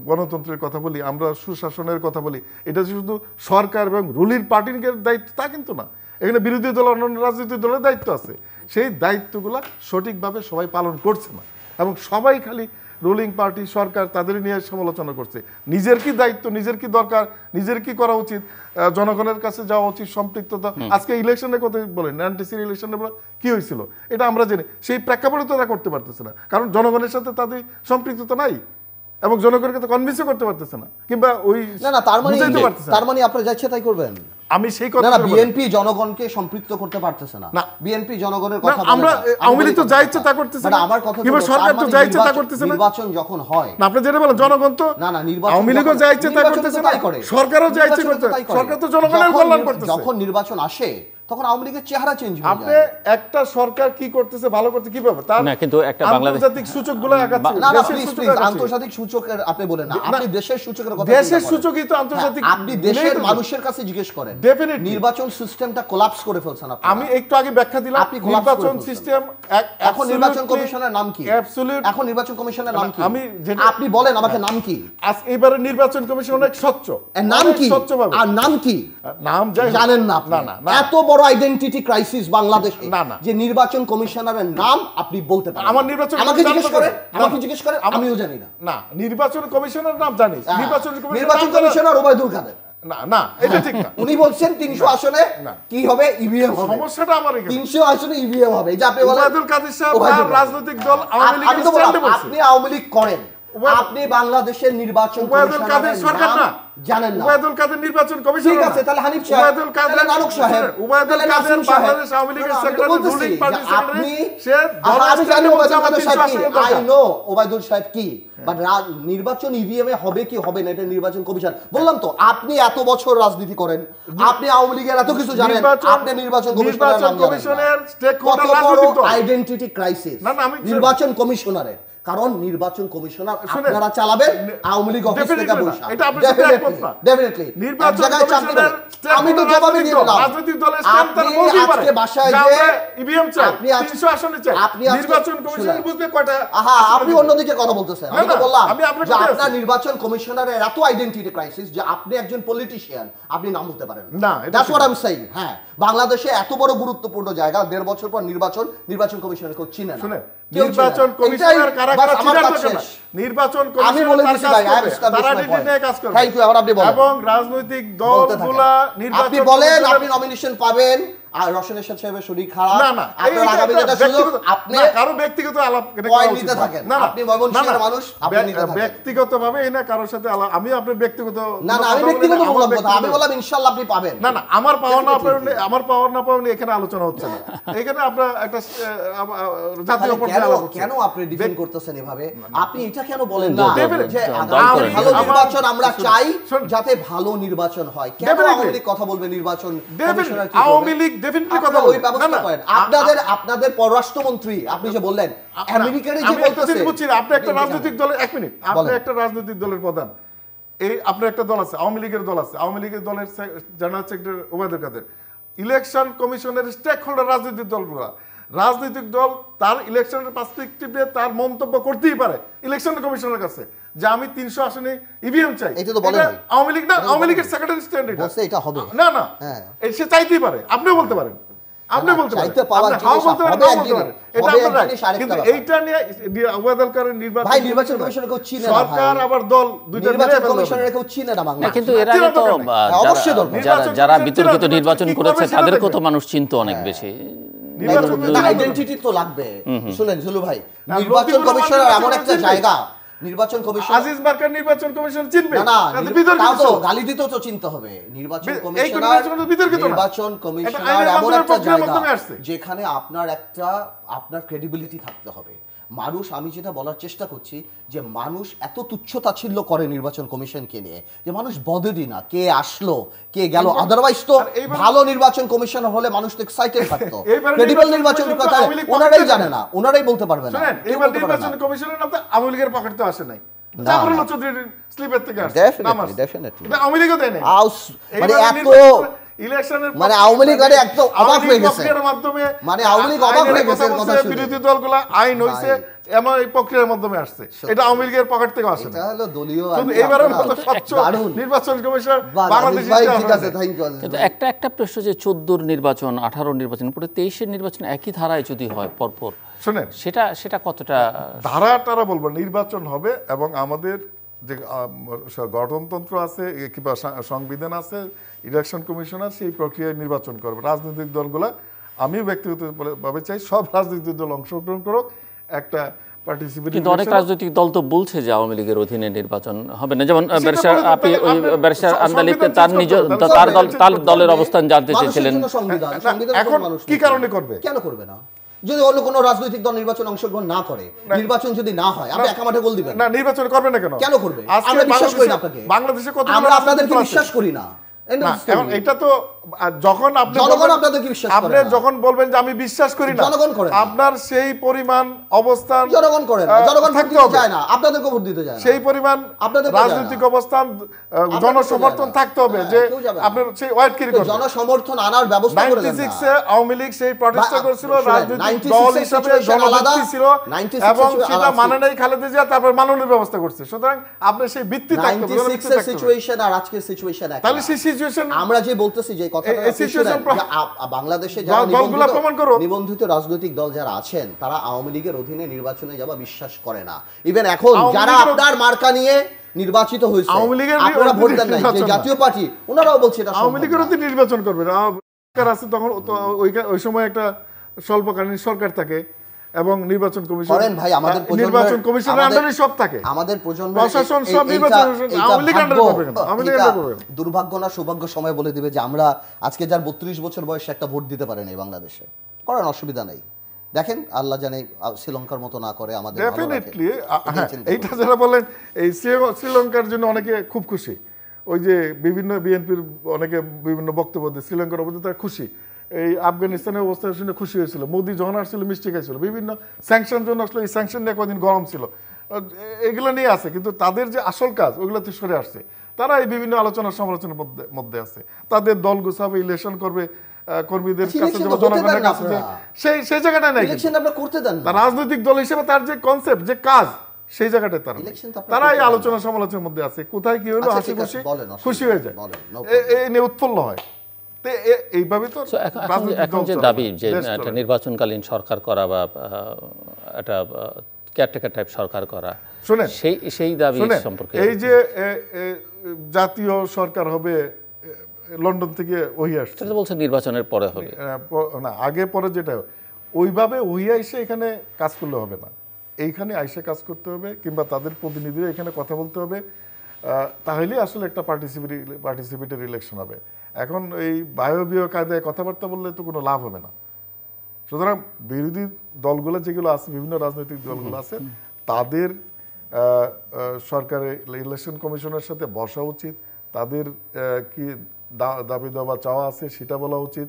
গণতন্ত্রের কথা বলি আমরা সুশাসনের কথা বলি এটা যে শুধু সরকার এবং রুলিং পার্টির দায়িত্ব তা কিন্তু না। এখানে বিরোধী দল অন্যান্য রাজনৈতিক দলের দায়িত্ব আছে। সেই দায়িত্বগুলো সঠিকভাবে সবাই পালন করছে না। এবং সবাই খালি রুলিং পার্টি সরকার তাদের নিয়ে সমালোচনা করছে। নিজের কি দায়িত্ব নিজের কি দরকার নিজের কি করা উচিত? জনগণের কাছে যাওয়া উচিত সম্পৃক্ততা। আজকে ইলেকশনের কথা বলেন নাইনটিসির ইলেকশনে কি হয়েছিল? এটা আমরা জানি সেই প্রেক্ষাপটে তো তারা করতে পারতেছে না। কারণ জনগণের সাথে তাদের সম্পৃক্ততা নাই এবং জনগণকে তো কনভিন্সও করতে পারতেছে না। কিংবা ওই না না তার মানে তার মানে আপনারা যাচ্ছে তাই করবেন? আমি সেই কথা না বিএনপি জনগণকে সম্পৃক্ত করতে পারতেছে না না। বিএনপি জনগণের কথা আমরা। আওয়ামী লীগ তো যাই যা ইচ্ছে তা করতেছে না। আমার কথা কিবা সরকার তো মানে যা ইচ্ছা তা করতেছে না। নির্বাচন যখন হয় না আপনি যেটা বলেন জনগণ তো না না নির্বাচন আওয়ামী লীগও যা ইচ্ছা তা করতেছে না করে। সরকারও যা ইচ্ছা করতেছে সরকার তো জনগণের কল্যাণ করতেছে যখন নির্বাচন আসে তখন আওয়ামী লীগের চেহারা চেঞ্জ হয়ে আপনি একটা সরকার কি করতেছে ভালো করতে কি পাবে তার না, কিন্তু একটা বাংলাদেশ- আন্তর্জাতিক সূচকগুলো আগাচ্ছে। না না প্লিজ প্লিজ আন্তর্জাতিক সূচকের আপনি বলেন না। আপনি দেশের সূচকের কথা দেশের সূচকই তো আন্তর্জাতিক হ্যাঁ, আপনি দেশের মানুষের কাছে জিজ্ঞেস করেন. নির্বাচন সিস্টেমটা কোলাপস করে ফেলছেন আপনি আমি একটু আগে ব্যাখ্যা দিলাম। আপনি নির্বাচন সিস্টেম এখন নির্বাচন কমিশনের নাম কি? অ্যাবসলিউট এখন নির্বাচন কমিশনের নাম কি? আমি যেটা- আপনি বলেন আমাকে নাম কি? আজ এবারে নির্বাচন কমিশন অনেক স্বচ্ছ। নাম কি? স্বচ্ছভাবে। আর নাম কি? নাম জানেন না আপনি। না না না। এত বড় আইডেন্টিটি ক্রাইসিস বাংলাদেশে না, না। যে নির্বাচন কমিশনারের নাম আপনি বলতে পারেন আমার নির্বাচন আমাকে জিজ্ঞেস করেন আমাকে জিজ্ঞেস করেন আমিও জানি না। না নির্বাচন কমিশনের নাম হ্যাঁ, নির্বাচন কমিশনের নির্বাচন কমিশনার ওবায়দুল কাদের। না না এটা ঠিক না। উনি বলছেন তিনশো আসনে না। কি হবে? ইভিএম হবে। সমস্যাটা আমার এখানে। তিনশো আসনে ইভিএম হবে। এই যে আপনি বলেন কাদের সাহেব ওবায়দুল তার কাদের। রাজনৈতিক দল আওয়ামী আপনি লীগ করেন। আপনি বাংলাদেশের নির্বাচন সরকার না? জানেন না। ওবায়দুল কাদের নির্বাচন কমিশন ঠিক আছে তাহলে হানিফ সাহেব ওবায়দুল কাদের নানক সাহেব ওবায়দুল কাদের বাংলাদেশ আওয়ামী লীগের সেক্রেটারি রুলিং পার্টি আপনি আমি জানি ওবায়দুল কাদের সাহেব কি। আই নো ওবায়দুল সাহেব কি। বাট নির্বাচন ইভিএম এ হবে কি হবে না এটা নির্বাচন কমিশন। বললাম তো আপনি এত বছর রাজনীতি করেন আপনি আওয়ামী লীগের এত কিছু জানেন আপনি নির্বাচন কমিশনের কত বড় আইডেন্টিটি ক্রাইসিস নির্বাচন কমিশনারের। কারণ নির্বাচন কমিশনার আপনারা চালাবেন আওয়ামী লীগ অফিস থেকে। বসে ডেফিনেটলি নির্বাচন কমিশনের। আমি তো stakeholder জবাবে রাজনৈতিক দিয়ে দিলাম রাজনৈতিক দলের stand তারা আপনি বলতেই পারে আজকে বাসায় যে EVM চাই, আপনি আজ- 300 আসনে চাই। আপনি নির্বাচন কমিশন শুনেন। বুঝবে কয়টা আহা আপনি? অন্যদিকে কথা বলতেছেন আমি তো বললাম আমি আপনার যে আপনার। নির্বাচন কমিশনারের এত আইডেন্টিটি ক্রাইসিস যে আপনি একজন পলিটিশিয়ান আপনি নাম বলতে পারেন না, that's what I am saying হ্যাঁ বাংলাদেশে এত বড় গুরুত্বপূর্ণ জায়গা দেড় বছর পর নির্বাচন নির্বাচন কমিশনের কেউ চিনে না। নির্বাচন কমিশনার কারা কারা আমার নির্বাচন আমি বলে দিচ্ছি ভাই, কাজ করবে। আপনি বলেন। এবং রাজনৈতিক দলগুলা নির্বাচন আপনি বলেন আপনি নমিনেশন পাবেন। আর রশন এরশাদ সাহেবের শরীর খারাপ। না না আপনার আগামী যেটা সুযোগ ব্যক্তিগত- আপনি কারও ব্যক্তিগত আলাপ নিতে না। থাকেন। না, না, আপনি ময়মনসিংহের না, না, মানুষ, আপনি নিতে থাকেন। ব্যক্তিগতভাবে এই না কারোর সাথে আলাপ আমি আপনার ব্যক্তিগত না না আমি ব্যক্তিগত আমার বললাম কথা। আমি বললাম ইনশাআল্লাহ আপনি পাবেন। না না আমার পাওয়া না. পাওয়া আমার পাওয়া না পাওয়া এখানে আলোচনা হচ্ছে না। এখানে আপনার একটা জাতীয় পর্যায়ে কেন আপনি ডিফেন্ড করতেছেন এভাবে? আপনি এটা কেন বলেন না যে আগামী ভালো নির্বাচন আমরা চাই যাতে ভালো নির্বাচন হয়। কেন Definitely. আওয়ামী লীগ কথা বলবে নির্বাচন আওয়ামী লীগ definitely কথা বলবে। ব্যবস্থা। করেন। আপনাদের আপনাদের পররাষ্ট্রমন্ত্রী আপনি যে বললেন আমেরিকার যে বলতেছে আপনি একটা রাজনৈতিক দলের এক মিনিট। আপনি একটা রাজনৈতিক দলের প্রধান। এই আপনার একটা দল আছে আওয়ামী লীগের দল আছে। আওয়ামী লীগের দলের general secretary Obaidul Quader. Election কমিশনের স্টেক হোল্ডার রাজনৈতিক দলগুলা। রাজনৈতিক দল তার ইলেকশনের পার্সপেক্টিভে তার মন্তব্য করতেই পারে ইলেকশন কমিশনের কাছে যে আমি তিনশো আসনে ইভিএম চাই। এটা তো এটা নাই। আওয়ামী লীগ না আওয়ামী লীগের সেক্রেটারি স্ট্যান্ড বলছে এটা হবে। না না। হ্যাঁ। সে চাইতেই পারে। আপনিও বলতে পারেন। আপনি বলতে পারেন। চাইতে পাওয়ার আপনি হাও বলতে পারেন নাও বলতে পারেন। এটা হবে আপনার এক জিনিস, right। আরেকটা কিন্তু এইটা নিয়ে ওবায়দুল কাদের নির্বাচন ভাই, নির্বাচন কমিশনের কেউ চিনে না, সরকার আবার দল দুইটা নির্বাচন কমিশনের কেউ চিনে না না বাংলা কিন্তু এর আগে তো দরকার নেই। আহ, হ্যাঁ, অবশ্যই যারা- বিতর্কিত নির্বাচন করেছে সেটা তাদের দেখবে। কত মানুষ চিনতো অনেক বেশি। নির্বাচন কমিশন- আইডেন্টিটি তো লাগবে। শুনেন ঝুলু ভাই নির্বাচন রফিকুর এমন একটা জায়গা। নির্বাচন কমিশন আজিজ নির্বাচন কমিশন চিনবে। না তো গালি দিতেও তো চিনতে হবে। নির্বাচন বি- কমিশনার বিতর্কিত নির্বাচন কমিশনার এমন একটা জায়গা যেখানে আপনার একটা আপনার ক্রেডিবিলিটি থাকতে হবে। মানুষ আমি যেটা বলার চেষ্টা করছি যে মানুষ এত তুচ্ছ তাচ্ছিল্য করে নির্বাচন কমিশনকে নিয়ে যে মানুষ বদেদি না কে আসলো কে গেল। আদারওয়াইজ তো ভালো নির্বাচন কমিশন হলে মানুষ তো এক্সাইটেড থাকতো। ক্রেডিবল নির্বাচন কথা ওনারাই জানে না ওনারাই বলতে পারবে না। এবার না। নির্বাচন কমিশনের নাম তো আওয়ামী লীগের পকেট তো আসে নাই। না, না। চৌধুরীর স্লিপের থেকে আওয়ামী লীগও দেয় আউস মানে এত ইলেকশনের মানে আওয়ামী লীগ আরে একদম অবাক হয়ে গেছে। মাধ্যমে মানে আওয়ামী লীগ অবাক হয়ে গেছে কথা এর শুনে। বিরোধী দলগুলা আইন হইছে এমন এই প্রক্রিয়ার মাধ্যমে আসছে। এটা আওয়ামী লীগের পকেট থেকে আসে এটা হলো দলীয় মতো স্বচ্ছ নির্বাচন কমিশন বাংলাদেশ ভাই, ঠিক আছে থ্যাংক ইউ কিন্তু একটা একটা প্রশ্ন যে চোদ্দোর নির্বাচন আঠারোর নির্বাচন পুরো তেইশের নির্বাচন একই ধারায় যদি হয় পরপর শুনেন। সেটা সেটা কতটা ধারা তারা বলব নির্বাচন হবে এবং আমাদের যে গঠনতন্ত্র আছে কিংবা সংবিধান আছে ইলেকশন কমিশনার সেই প্রক্রিয়ায় নির্বাচন করবে। রাজনৈতিক দলগুলা আমিও ব্যক্তিগতভাবে চাই সব রাজনৈতিক দল অংশগ্রহণ করুক একটা কিন্তু অনেক রাজনৈতিক দল তো বলছে যে আওয়ামী লীগের অধীনে নির্বাচন হবে না। যেমন সেটা ব্যারিস্টার আপনি ওই ব্যারিস্টার সংবিধান তার নিজ তার দল তার দলের অবস্থান জানতে চেয়েছিলেন এখন কি কারণে করবে? কেন করবে না? যদি অন্য কোনো রাজনৈতিক দল নির্বাচন অংশগ্রহণ না করে নির্বাচন যদি না হয় আপনি একা মাঠে গোল দিবেন। না নির্বাচন করবে না কেন? কেন করবে? আমরা বিশ্বাস করি না আপনাকে। বাংলাদেশে কত আমরা আপনাদেরকে বিশ্বাস করি না। এটা তো যখন আপনি জনগণ আপনাদেরকে বিশ্বাস আপনি যখন বলবেন যে আমি বিশ্বাস করি না জনগণ করে আপনার সেই পরিমাণ অবস্থান জনগণ করে না। জনগণ থাকতে চায় না। আপনাদেরকে ভোট দিতে চায় সেই পরিমাণ আপনাদের রাজনৈতিক অবস্থান জনসমর্থন। থাকতে হবে হ্যাঁ, যে। আপনার সেই তো জনসমর্থন আনার ব্যবস্থা করে দেন 96 এ আওয়ামী লীগ সেই করেছিল রাজনৈতিক দল হিসাবে জনভিত্তি ছিল এবং সেটা মানে নাই খালেদা জিয়া তারপর মাননের ব্যবস্থা করছে। সুতরাং আপনার সেই ভিত্তি থাকতে হবে 96 এর সিচুয়েশন আর আজকের সিচুয়েশন এক তাহলে সেই সিচুয়েশন আমরা যে বলতেছি যে বাংলাদেশে নিবন্ধিত- রাজনৈতিক দল যারা আছেন তারা আওয়ামী লীগের অধীনে নির্বাচনে যাওয়া বিশ্বাস করে না। ইভেন এখন যারা আপনার মার্কা নিয়ে নির্বাচিত হয়েছে আওয়ামী লীগের আপনারা ভোট দেন নাই যে নির্বাচন না। জাতীয় পার্টি ওনারাও বলছে এটা আওয়ামী লীগের। অধীনে নির্বাচন করবে আছে তখন ওই সময় একটা স্বল্পকালীন সরকার থাকে। এবং নির্বাচন কমিশন করেন ভাই আমাদের নির্বাচন কমিশনের আন্ডারে সব থাকে। আমাদের প্রজন্মের প্রশাসন সব নির্বাচন আওয়ামী লীগ এটা under দুর্ভাগ্য না সৌভাগ্য সময় বলে দিবে যে আমরা আজকে যার বত্রিশ বছর বয়সে একটা ভোট দিতে পারেনি বাংলাদেশে। করার অসুবিধা নেই। দেখেন আল্লাহ জানে শ্রীলঙ্কার মতো না করে আমাদের ডেফিনেটলি এইটা যারা বলেন এই শ্রীলঙ্কার জন্য অনেকে খুব খুশি। ওই যে বিভিন্ন বিএনপির অনেকে বিভিন্ন বক্তব্য দিয়ে শ্রীলঙ্কার অবস্থা তারা খুশি। এই আফগানিস্তানের অবস্থা শুনে খুশি হয়েছিল। মোদি যখন আসছিল মিষ্টি খাইছিল। বিভিন্ন স্যাংশন জন্য আসলে এই স্যাংশন নিয়ে কদিন গরম ছিল। এগুলো নিয়ে আছে কিন্তু তাদের যে আসল কাজ ওগুলো তো সরে আসছে। তারা এই বিভিন্ন আলোচনা সমালোচনার মধ্যে মধ্যে আছে। তাদের দল গুছাবে ইলেকশন করবে কর্মীদের আচ্ছা, কাছে হতে জনগণের কাছে সেই সেই জায়গাটা নাই করতে দেন না। রাজনৈতিক দল হিসেবে তার যে কনসেপ্ট যে কাজ সেই জায়গাটায় তারা তারা এই আলোচনা সমালোচনার মধ্যে আছে। কোথায় কি হলো আচ্ছা, হাসি খুশি খুশি হয়ে যায়। বলেন, no এ- এ নিয়ে উৎফুল্ল হয়। এইভাবে তো এখন- যে- দাবি যে একটা নির্বাচনকালীন সরকার করা বা একটা কেয়ারটেকার টাইপ সরকার করা শোনেন, সেই সেই দাবি সম্পর্কে এই যে জাতীয় সরকার হবে লন্ডন থেকে ওই আসছে। সেটা বলছে নির্বাচনের পরে হবে। না আগে পরে যেটা ওইভাবে ওই আইসে এখানে কাজ করলে হবে না। এইখানে আইসে কাজ করতে হবে কিংবা তাদের প্রতিনিধিরা এখানে কথা বলতে হবে তাহলে আসলে একটা পার্টিসিপেট পার্টিসিপেটের ইলেকশন হবে। এখন এই বায়বীয় কায়দায় কথাবার্তা বললে তো কোনো লাভ হবে না। সুতরাং বিরোধী দলগুলো যেগুলো আছে বিভিন্ন রাজনৈতিক দলগুলো আছে তাদের সরকারের ইলেকশন কমিশনের সাথে বসা উচিত। তাদের কি দা- দাবি দাবা চাওয়া আছে সেটা বলা উচিত।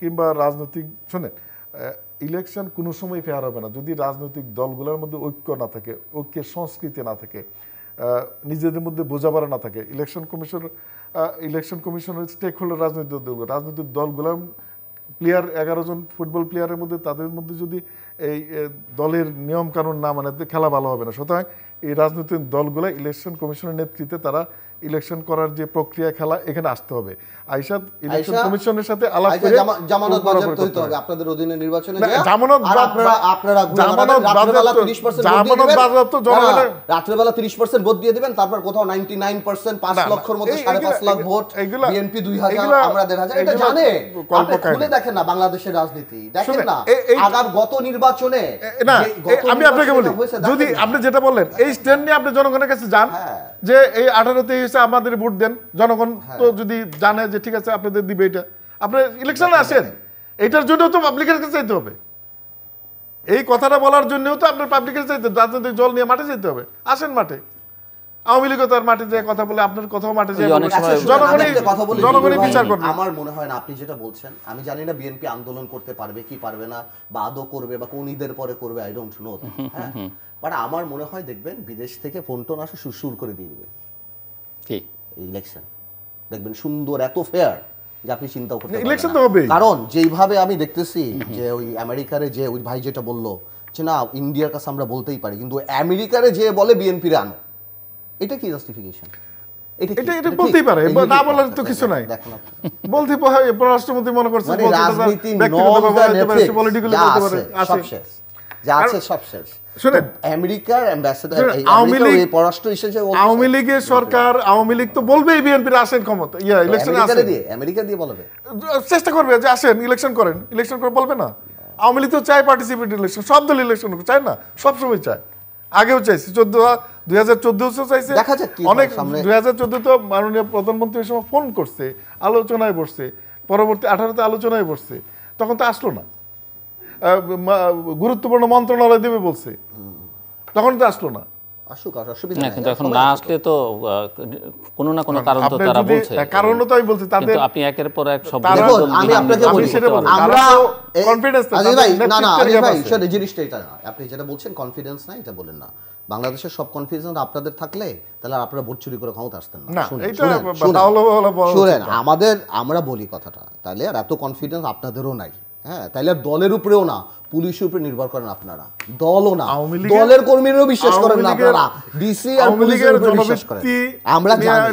কিংবা রাজনৈতিক শোনেন ইলেকশন কোনো সময় ফেয়ার হবে না। যদি রাজনৈতিক দলগুলোর মধ্যে ঐক্য না থাকে ঐক্যের সংস্কৃতি না থাকে নিজেদের মধ্যে বোঝাপড়া না থাকে। ইলেকশন কমিশন ইলেকশন কমিশনের স্টেক হোল্ডার রাজনৈতিক দলগুলো রাজনৈতিক দলগুলো প্লেয়ার এগারো জন ফুটবল প্লেয়ারের মধ্যে, তাদের মধ্যে যদি এই দলের নিয়মকানুন না মানে খেলা ভালো হবে না। সুতরাং এই রাজনৈতিক দলগুলো ইলেকশন কমিশনের নেতৃত্বে তারা ইলেকশন করার যে প্রক্রিয়া খেলা এখানে আসতে হবে আইসাদ ইলেকশন কমিশনের সাথে আলাপ করে জামানত বাজেয়াপ্ত করতে হবে। আপনাদের অধীনে নির্বাচনে জামানত আপনারা আপনারা জামানত বাজেয়াপ্ত- 30% জামানত। বাজেয়াপ্ত জনগণের- রাত্রেবেলা 30% ভোট দিয়ে দিবেন তারপর কোথাও 99% পাঁচ না, না, লক্ষের মধ্যে এই- সাড়ে পাঁচ এগুলা- লাখ ভোট বিএনপি দুই হাজার এগুলা- আমরা দেড় হাজার এটা জানে আপনি খুলে দেখেন না বাংলাদেশের রাজনীতি দেখেন না আগাম গত নির্বাচনে না আমি আপনাকে বলি যদি আপনি যেটা বললেন এই স্ট্যান্ড নিয়ে আপনি জনগণের কাছে যান হ্যাঁ। যে এই আঠারোতে এসে আমাদের ভোট দেন জনগণ তো যদি জানে যে ঠিক আছে আপনাদের দিবে এটা। আপনার ইলেকশন আসেন এটার জন্য তো পাবলিকের কাছে যেতে হবে। এই কথাটা বলার জন্যও তো আপনার পাবলিকের চাইতে। রাজনৈতিক জল নিয়ে মাঠে যেতে হবে। আসেন মাঠে। আওয়ামী লীগও তার মাঠে যে কথা বলে আপনার কথাও জনগণই জনগণই বিচার করবে। আমার মনে হয় না আপনি যেটা বলছেন আমি জানি না বিএনপি আন্দোলন করতে পারবে কি পারবে না বা আদৌ করবে বা কোন ঈদের পরে করবে আই ডোন্ট নো হ্যাঁ? বাট আমার মনে হয় দেখবেন বিদেশ থেকে ফোন টোন আসে সুর সুর করে দিয়ে দিবে। কি? ইলেকশন দেখবেন সুন্দর এত ফেয়ার যে আপনি চিন্তাও করতে পারবেন তো না। হবেই। কারণ যেইভাবে আমি দেখতেছি যে ওই আমেরিকারে যে ওই ভাই যেটা বলল যে না ইন্ডিয়ার কাছে আমরা বলতেই পারি কিন্তু আমেরিকারে যে বলে বিএনপি আনো এটা কি জাস্টিফিকেশন এটা এটা এটা বলতেই পারে এই বা যে না বলার তো কিছু নাই। বলতে পররাষ্ট্রমন্ত্রী মনে করছে রাজনীতি বলতে পারে, আছে, যা আছে সব শেষ। শুনেন, আমেরিকার অ্যাম্বাসেডর আওয়ামী লীগ- পররাষ্ট্র এসেছে আওয়ামী লীগের সরকার আওয়ামী লীগ তো বলবেই বিএনপির আসেন ক্ষমতা ইয়া ইলেকশনে আসেন। দিয়ে আমেরিকা দিয়ে বলবে। চেষ্টা করবে যে আসেন ইলেকশন করেন ইলেকশন করে বলবে না। আওয়ামী লীগ তো চায় পার্টিসিপেট ইলেকশন সব দল ইলেকশন চায় না সবসময় চায়। আগেও চাইছে চোদ্দ দুই হাজার চোদ্দশো চাইছে। অনেক। দুই হাজার চোদ্দ তো মাননীয় প্রধানমন্ত্রী সময় ফোন করছে আলোচনায় বসছে পরবর্তী আঠারোতে আলোচনায় বসছে তখন তো আসলো না। গুরুত্বপূর্ণ মন্ত্রণালয় দেবে বলছে তখন তো আসলো না। আসুক আর অসুবিধা না নাই। কিন্তু এখন না আসলে তো কোনো না কোনো কারণ তো তারা বলছে। হ্যাঁ, কারণও তো আমি বলছি, তাদের- আপনি একের পর এক সব আমি আপনাকে বলি সেটা আমরা তাদের ভাই না না gap ভাই। জিনিসটা এটা না আপনি যেটা বলছেন কনফিডেন্স নাই এটা বলেন না। বাংলাদেশের সব কনফিডেন্স আপনাদের থাকলে তাহলে আর আপনারা ভোট চুরি করে ক্ষমতা আসতেন না। শুনেন। আমাদের আমরা বলি কথাটা তাহলে আর এত কনফিডেন্স আপনাদেরও নাই। হ্যাঁ তাইলে দলের উপরেও না পুলিশের উপরে নির্ভর করেন আপনারা। দলও না। দলের কর্মীরাও বিশ্বাস করেন না আপনারা। ডিসি আর পুলিশের উপরে বিশ্বাস করেন। আমরা জানি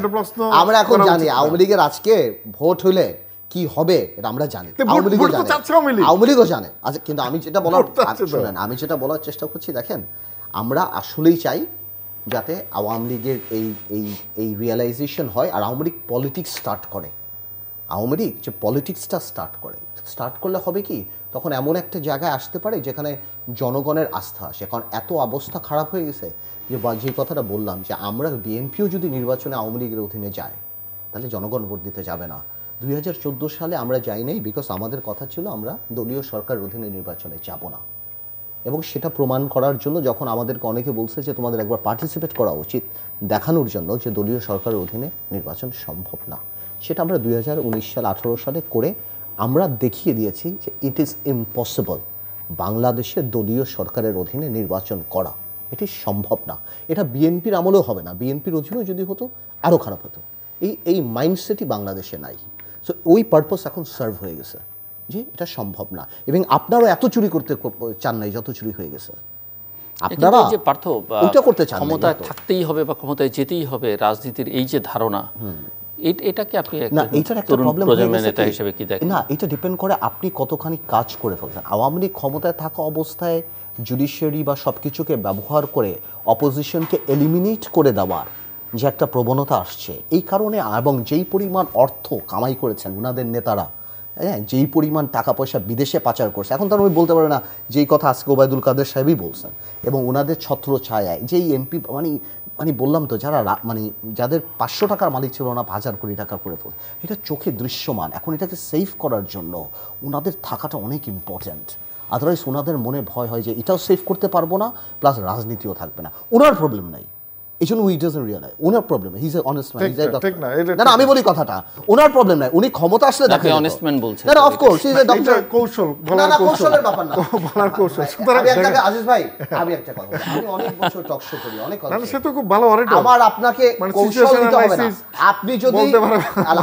আমরা এখন জানি আওয়ামী লীগের আজকে ভোট হইলে কি হবে এটা আমরা জানি। আওয়ামী লীগও জানে। আওয়ামী লীগও জানে। আচ্ছা কিন্তু আমি যেটা বলার। শুনেন আমি যেটা বলার চেষ্টা করছি দেখেন আমরা আসলেই চাই যাতে আওয়ামী লীগের এই এই এই রিয়েলাইজেশন হয় আর আওয়ামী লীগ পলিটিক্স স্টার্ট করে। আওয়ামী লীগ যে পলিটিক্সটা স্টার্ট করে। স্টার্ট করলে হবে কি, তখন এমন একটা জায়গায় আসতে পারে যেখানে জনগণের আস্থা আসে। কারণ এত অবস্থা খারাপ হয়ে গেছে যে যে কথাটা বললাম যে আমরা বিএনপিও যদি নির্বাচনে আওয়ামী লীগের অধীনে যায়, তাহলে জনগণ ভোট দিতে যাবে না। দুই হাজার চোদ্দ সালে আমরা যাই নাই বিকজ আমাদের কথা ছিল আমরা দলীয় সরকার অধীনে নির্বাচনে যাব না। এবং সেটা প্রমাণ করার জন্য যখন আমাদেরকে অনেকে বলছে যে তোমাদের একবার পার্টিসিপেট করা উচিত দেখানোর জন্য যে দলীয় সরকারের অধীনে নির্বাচন সম্ভব না। সেটা আমরা দুই হাজার উনিশ সাল আঠারো সালে করে আমরা দেখিয়ে দিয়েছি যে ইট ইজ ইম্পসিবল বাংলাদেশে দলীয় সরকারের অধীনে নির্বাচন করা। এটি সম্ভব না। এটা বিএনপির আমলেও হবে না। বিএনপির অধীনেও যদি হতো আরও খারাপ হতো। এই এই মাইন্ডসেটই বাংলাদেশে নাই। সো ওই পারপোজ এখন সার্ভ হয়ে গেছে যে এটা সম্ভব না। এবং আপনারাও এত চুরি করতে চান নাই যত চুরি হয়ে গেছে। আপনারা যে পার্থ করতে চান ক্ষমতায় থাকতেই হবে বা ক্ষমতায় যেতেই হবে রাজনীতির এই যে ধারণা এটাকে আপনি না এইটার একটা প্রবলেম নেতা হিসেবে কি দেখেন? না এটা ডিপেন্ড করে আপনি কতখানি কাজ করে ফেলছেন। আওয়ামী লীগ ক্ষমতায় থাকা অবস্থায় জুডিশিয়ারি বা সব কিছুকে ব্যবহার করে অপোজিশনকে এলিমিনেট করে দেওয়ার যে একটা প্রবণতা আসছে এই কারণে এবং যেই পরিমাণ অর্থ কামাই করেছেন ওনাদের নেতারা হ্যাঁ যেই পরিমাণ টাকা পয়সা বিদেশে পাচার করছে এখন তার আমি বলতে পারে না যেই কথা আজকে ওবায়দুল কাদের সাহেবই বলছেন এবং ওনাদের ছত্র ছায়ায় যেই এমপি মানে মানে বললাম তো, যারা মানে যাদের পাঁচশো টাকার মালিক ছিল না হাজার কোটি টাকা করে ফেল এটা চোখে দৃশ্যমান। এখন এটাকে সেভ করার জন্য ওনাদের থাকাটা অনেক ইম্পর্ট্যান্ট আদারওয়াইজ ওনাদের মনে ভয় হয় যে এটাও সেভ করতে পারব না প্লাস রাজনীতিও থাকবে না। ওনার প্রবলেম নাই। এই জন্য we doesn't realize owner problem his a honest man ঠিক না, ঠিক না, না না আমি বলি কথাটা ওনার প্রবলেম নাই উনি ক্ষমতা আসলে আপনি দেখা যেত। honest বলছেন। না ইজ এ ডক্টর কৌশল বলার কৌশলের ব্যাপার না। বলার কৌশল। সুতরাং আমি একটা আজিজ ভাই আমি একটা কথা আমি অনেক বছর টক শো করি অনেক কথা না সে তো খুব ভালো অরেটর আমার আপনাকে মানে কৌশল দিতে হবে না। আপনি যদি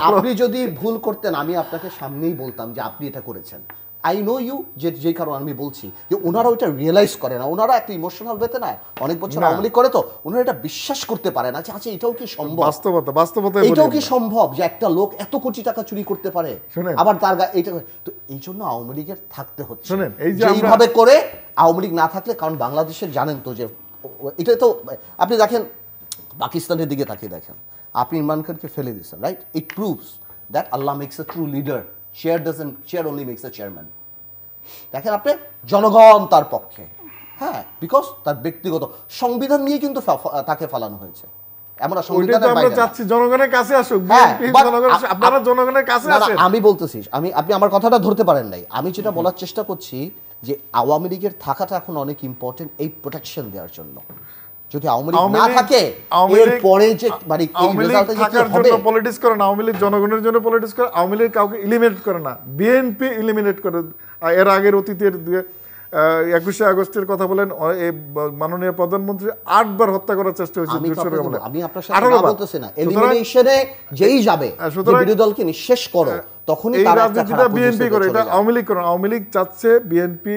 আপনি যদি ভুল করতেন আমি আপনাকে সামনেই বলতাম যে আপনি এটা করেছেন। আই নো ইউ যে যে কারণে আমি বলছি যে ওনারা ওইটা রিয়েলাইজ করে না। ওনারা একটা ইমোশনাল বেতে না। অনেক বছর। আওয়ামী করে তো ওনারা এটা বিশ্বাস করতে পারে না যে আচ্ছা এটাও কি সম্ভব? বাস্তবতা বাস্তবতা এটাও কি সম্ভব যে একটা লোক এত কোটি টাকা চুরি করতে পারে? আবার তার এইটা তো এই জন্য আওয়ামী লীগের থাকতে হচ্ছে। শুনেন, এই যে এইভাবে করে আওয়ামী লীগ না থাকলে কারণ বাংলাদেশের জানেন তো যে এটা তো আপনি দেখেন পাকিস্তানের দিকে তাকিয়ে দেখেন। আপনি ইমরান খানকে ফেলে দিয়েছেন right it proves that Allah makes a true leader chair doesn't chair only makes a chairman দেখেন আপনি জনগণ তার পক্ষে। হ্যাঁ বিকজ তার ব্যক্তিগত। সংবিধান নিয়ে কিন্তু তাকে ফালানো হয়েছে। জনগণের কাছে আসুক হ্যাঁ, আপনারা জনগণের কাছে আসেন। আমি বলতেছি আমি আপনি আমার কথাটা ধরতে পারেন নাই। আমি যেটা বলার চেষ্টা করছি যে আওয়ামী লীগের থাকাটা এখন অনেক ইম্পর্টেন্ট এই প্রোটেকশন দেওয়ার জন্য। যদি আওয়ামী লীগ না থাকে আওয়ামী এর পরে যে মানে এই আওয়ামী লীগ রেজাল্টে যে কি থাকার জন্য পলিটিক্স করে না আওয়ামী লীগ জনগণের জন্য পলিটিক্স করে আওয়ামী লীগ কাউকে করে না। বিএনপি করে। এর আগের অতীতের একুশে আগস্টের কথা বলেন মাননীয় প্রধানমন্ত্রী আটবার হত্যা করার চেষ্টা হয়েছে আমি আপনার সাথে 18 না বার। বলতেছি না। এলিমিনেশনে যেই যাবে বিরোধী দলকে নিঃশেষ করো তখনই তারা বিএনপি করে এটা। আওয়ামী লীগ করে আওয়ামী লীগ চাচ্ছে বিএনপি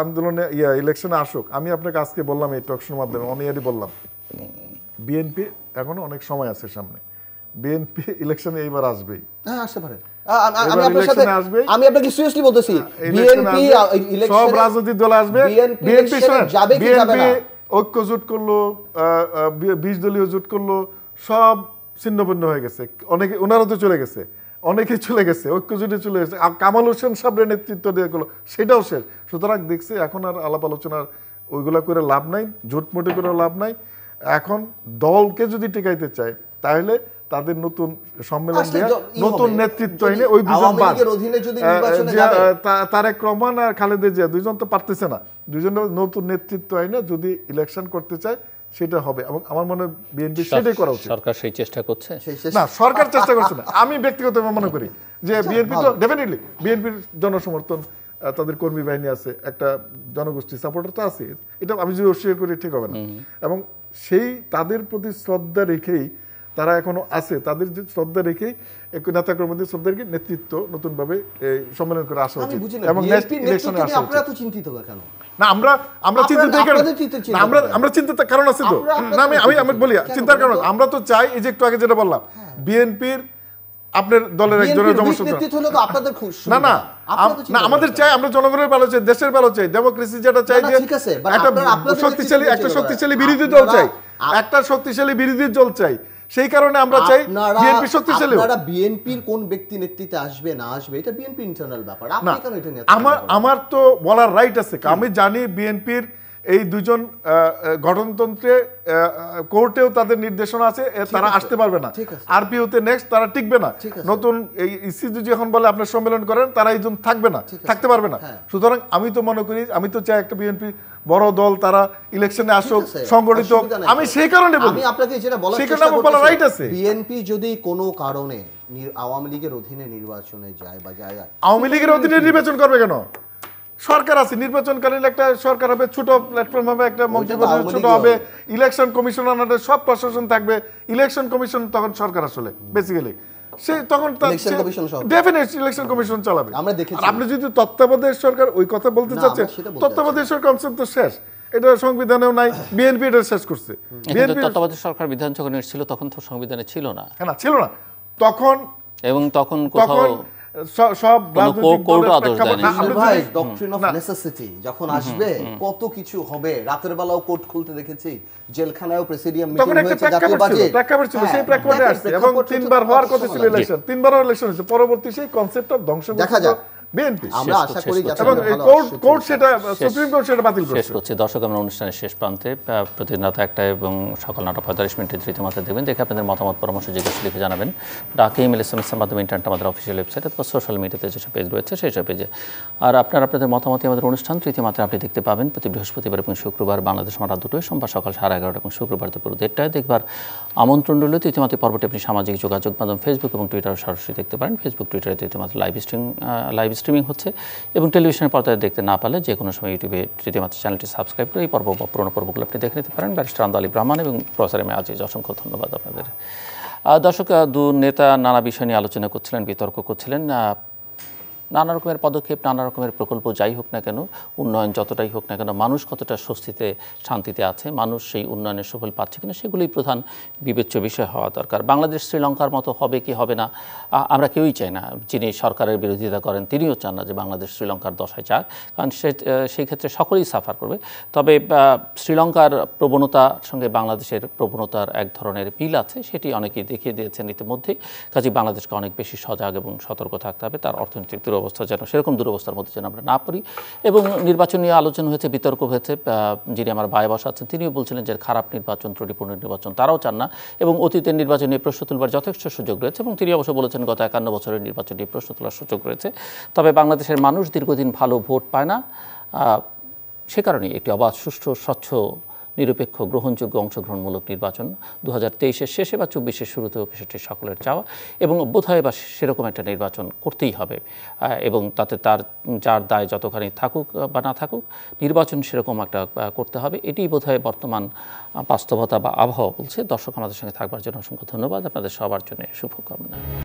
আন্দোলনে ইয়া ইলেকশনে আসুক। আমি আপনাকে আজকে বললাম এই টকশোর মাধ্যমে অনিয়ারই বললাম। বিএনপি এখনও অনেক সময় আছে সামনে। বিএনপি ইলেকশনে এইবার আসবেই। হ্যাঁ আসতে পারে। আমি আপনার সাথে আমি আপনাকে সিরিয়াসলি বলতেছি বিএনপি আসবে, সব রাজনৈতিক দল আসবে। বিএনপি যাবে কি যাবে না? ঐক্য জোট করল বিশ দলীয় জোট করল সব ছিন্নভিন্ন হয়ে গেছে। অনেকে ওনারা তো চলে গেছে। অনেকেই চলে গেছে ঐক্য জোটে চলে গেছে। আর কামাল হোসেন সাহেবের নেতৃত্ব দিয়ে করল সেটাও শেষ। সুতরাং দেখছি এখন আর আলাপ আলোচনার ওইগুলা করে লাভ নাই জোট মোটে করে লাভ নাই। এখন দলকে যদি টিকাইতে চায় তাহলে তাদের নতুন সম্মেলন দিয়ে নতুন নেতৃত্ব এনে ওই দুজন তারেক রহমান আর খালেদা জিয়া দুইজন তো পারতেছে না। দুইজন নতুন নেতৃত্ব আইনে যদি ইলেকশন করতে চায় সেটা হবে। এবং আমার মনে হয় বিএনপি সেটাই করা উচিত। সরকার সেই চেষ্টা করছে? না সরকার চেষ্টা করছে না। আমি ব্যক্তিগতভাবে মনে করি যে বিএনপি তো ডেফিনেটলি বিএনপির জনসমর্থন তাদের কর্মী বাহিনী আছে একটা জনগোষ্ঠী সাপোর্টার তো আছে। এটা আমি যদি অস্বীকার করি ঠিক হবে না। এবং সেই তাদের প্রতি শ্রদ্ধা রেখেই তারা এখনও আছে। তাদের যে শ্রদ্ধা এক নেতাকর্মীদের শ্রদ্ধা রেখে নেতৃত্ব নতুনভাবে সম্মেলন করে আসা উচিত এবং নেক্সট ইলেকশনে আসা আপনারা তো চিন্তিত কেন? না আমরা আমরা চিন্তিত আপনাদের চিন্তা- চিন্তা না, আমরা আমরা চিন্তার কারণ আছে তো। না আমি আমি আমি বলি চিন্তার কারণ আমরা তো চাই এই যে একটু আগে যেটা বললাম বিএনপির আপনার দলের একজনের বিএনপির জনসমর্থন নেতৃত্ব হলো তো আপনাদের খুব না না আপনারা তো আম- চিন্তা না আমাদের চাই আমরা জনগণের ভালো চাই দেশের ভালো চাই ডেমোক্রেসি যেটা চাই যে একটা শক্তিশালী একটা শক্তিশালী বিরোধী দল চাই একটা শক্তিশালী বিরোধী দল চাই। সেই কারণে আমরা চাই বিএনপি শক্তিশালী আপনারা বিএনপির কোন ব্যক্তি নেতৃত্বে আসবে না আসবে এটা বিএনপি ইন্টারনাল ব্যাপার। আপনি কেন এটা নিয়ে আমার আমার তো বলার রাইট আছে। আমি জানি বিএনপির এই দুজন গঠনতন্ত্রে কোর্টেও তাদের নির্দেশনা আছে তারা আসতে পারবে না। আরপিওতে নেক্সট তারা টিকবে না নতুন এই ইসি যদি এখন বলে আপনার সম্মেলন করেন তারা এই থাকবে না থাকতে পারবে না হ্যাঁ। সুতরাং আমি তো মনে করি আমি তো চাই একটা বিএনপি বড় দল তারা ইলেকশনে আসুক সংগঠিত। আমি সেই কারণে বলি আপনাকে যেটা বলার সেই কারণে বলার করতেছি, আছে। বিএনপি যদি কোনো কারণে আওয়ামী লীগের অধীনে নির্বাচনে যায় বা যায় আওয়ামী লীগের অধীনে নির্বাচন করবে কেন সরকার আছে নির্বাচনকালীন একটা সরকার হবে ছোট প্ল্যাটফর্ম হবে একটা মন্ত্রী ছোট হবে। ইলেকশন কমিশন আনাদের সব প্রশাসন থাকবে। ইলেকশন কমিশন তখন সরকার আসলে বেসিক্যালি সে তখন। ডেফিনেট ইলেকশন কমিশন চালাবে। আমরা দেখেছি। আপনি যদি তত্ত্বাবধায়ক সরকার ওই কথা বলতে চাচ্ছেন তত্ত্বাবধায়ক সরকার কনসেপ্ট তো শেষ। এটা সংবিধানেও নাই বিএনপি এটা শেষ করছে। বিএনপি তত্ত্বাবধায়ক সরকার বিধান যখন এসেছিল তখন তো সংবিধানে ছিল না। হ্যাঁ ছিল না। তখন এবং তখন কোথাও সব ডক্ট্রিন অফ নেসেসিটি যখন আসবে কত কিছু হবে। রাতের বেলাও কোর্ট খুলতে দেখেছি জেলখানায়ও প্রেসিডিয়াম মিটিং হয়েছে জাতীয় ছিল বাজেট। প্রেক্ষাপট ছিল সেই হ্যাঁ, প্রেক্ষাপটে আসছে এবং তিনবার হওয়ার কথা ছিল ইলেকশন তিনবার ইলেকশন হয়েছে পরবর্তী সেই কনসেপ্টটা ধ্বংস দেখা যাক। বিএনপি। আমরা শেষ আশা করি এবং আমরা এই ভালো কোর্ট কোর্ট সেটা সুপ্রিম কোর্ট সেটা বাতিল শেষ করেছে। দর্শক আমরা অনুষ্ঠানের শেষ প্রান্তে আহ, প্রতিদিন রাত একটা এবং সকাল নটা পঁয়তাল্লিশ মিনিটের তৃতীয় মাত্রা দেখবেন। দেখে আপনাদের মতামত পরামর্শ জিজ্ঞাসা লিখে জানাবেন। ডাকে ইমেল এস এম এর মাধ্যমে ইন্টারনেট আমাদের অফিসিয়াল ওয়েবসাইট অথবা সোশ্যাল মিডিয়াতে যেসব পেজ রয়েছে সেই সব পেজে আর আপনার আপনাদের মতামতে আমাদের অনুষ্ঠান তৃতীয় মাত্রা আপনি দেখতে পাবেন। প্রতি বৃহস্পতিবার এবং শুক্রবার বাংলাদেশ মারা দুটোয় সোমবার সকাল সাড়ে এগারোটা এবং শুক্রবার দুপুর দেড়টায় দেখবার আমন্ত্রণ রইল। তৃতীয় মাত্রা পর্বটি আপনি সামাজিক যোগাযোগ মাধ্যম ফেসবুক এবং টুইটার সরাসরি দেখতে পারেন। ফেসবুক টুইটারে তৃতীয় মাত্রা লাইভ স্ট্রিম লাইভ স্ট্রিমিং হচ্ছে এবং টেলিভিশনের পর্দায় দেখতে না পারলে যে কোনো সময় ইউটিউবে তৃতীয় মাত্র চ্যানেলটি সাবস্ক্রাইব করে এই পর্ব বা পুরোনো পর্বগুলো আপনি দেখে নিতে পারেন। ব্যারিস্টার আন্দ আলী ব্রাহ্মণ এবং প্রফেসর এম আজিজ, অসংখ্য ধন্যবাদ আপনাদের। দর্শক দু নেতা নানা বিষয় নিয়ে আলোচনা করছিলেন, বিতর্ক করছিলেন। নানা রকমের পদক্ষেপ, নানা রকমের প্রকল্প যাই হোক না কেন, উন্নয়ন যতটাই হোক না কেন, মানুষ কতটা স্বস্তিতে, শান্তিতে আছে, মানুষ সেই উন্নয়নের সফল পাচ্ছে কিনা সেগুলোই প্রধান বিবেচ্য বিষয় হওয়া দরকার। বাংলাদেশ শ্রীলঙ্কার মতো হবে কি হবে না আমরা কেউই চাই না। যিনি সরকারের বিরোধিতা করেন, তিনিও চান না যে বাংলাদেশ শ্রীলঙ্কার দশায় যাক, কারণ সে সেই ক্ষেত্রে সকলেই সাফার করবে। তবে শ্রীলঙ্কার প্রবণতার সঙ্গে বাংলাদেশের প্রবণতার এক ধরনের মিল আছে, সেটি অনেকেই দেখিয়ে দিয়েছেন ইতিমধ্যে কাজে বাংলাদেশকে অনেক বেশি সজাগ এবং সতর্ক থাকতে হবে, তার অর্থনৈতিক দুরবস্থা যেন, সেরকম দুরবস্থার মধ্যে যেন আমরা না পড়ি। এবং নির্বাচন নিয়ে আলোচনা হয়েছে, বিতর্ক হয়েছে যিনি আমার ভাই বসা আছেন, তিনিও বলছিলেন যে খারাপ নির্বাচন, ত্রুটিপূর্ণ নির্বাচন, তারাও চান না। এবং অতীতের নির্বাচনে প্রশ্ন তুলবার যথেষ্ট সুযোগ রয়েছে এবং তিনি অবশ্য বলেছেন গত একান্ন বছরের নির্বাচনে প্রশ্ন তোলার সুযোগ রয়েছে। তবে বাংলাদেশের মানুষ দীর্ঘদিন ভালো ভোট পায় না। সে কারণেই একটি অবাধ, সুষ্ঠু, স্বচ্ছ নিরপেক্ষ, গ্রহণযোগ্য, অংশগ্রহণমূলক নির্বাচন। দু হাজার শেষে বা চব্বিশের শুরুতে হোক সেটি সকলের চাওয়া এবং বোধহয় বা সেরকম একটা নির্বাচন করতেই হবে। এবং তাতে তার, যার দায় যতখানি থাকুক বা না থাকুক, নির্বাচন সেরকম একটা করতে হবে। এটি বোধহয় বর্তমান বাস্তবতা বা আবহাওয়া বলছে। দর্শক আমাদের সঙ্গে থাকবার জন্য অসংখ্য ধন্যবাদ। আপনাদের সবার জন্য শুভকামনা।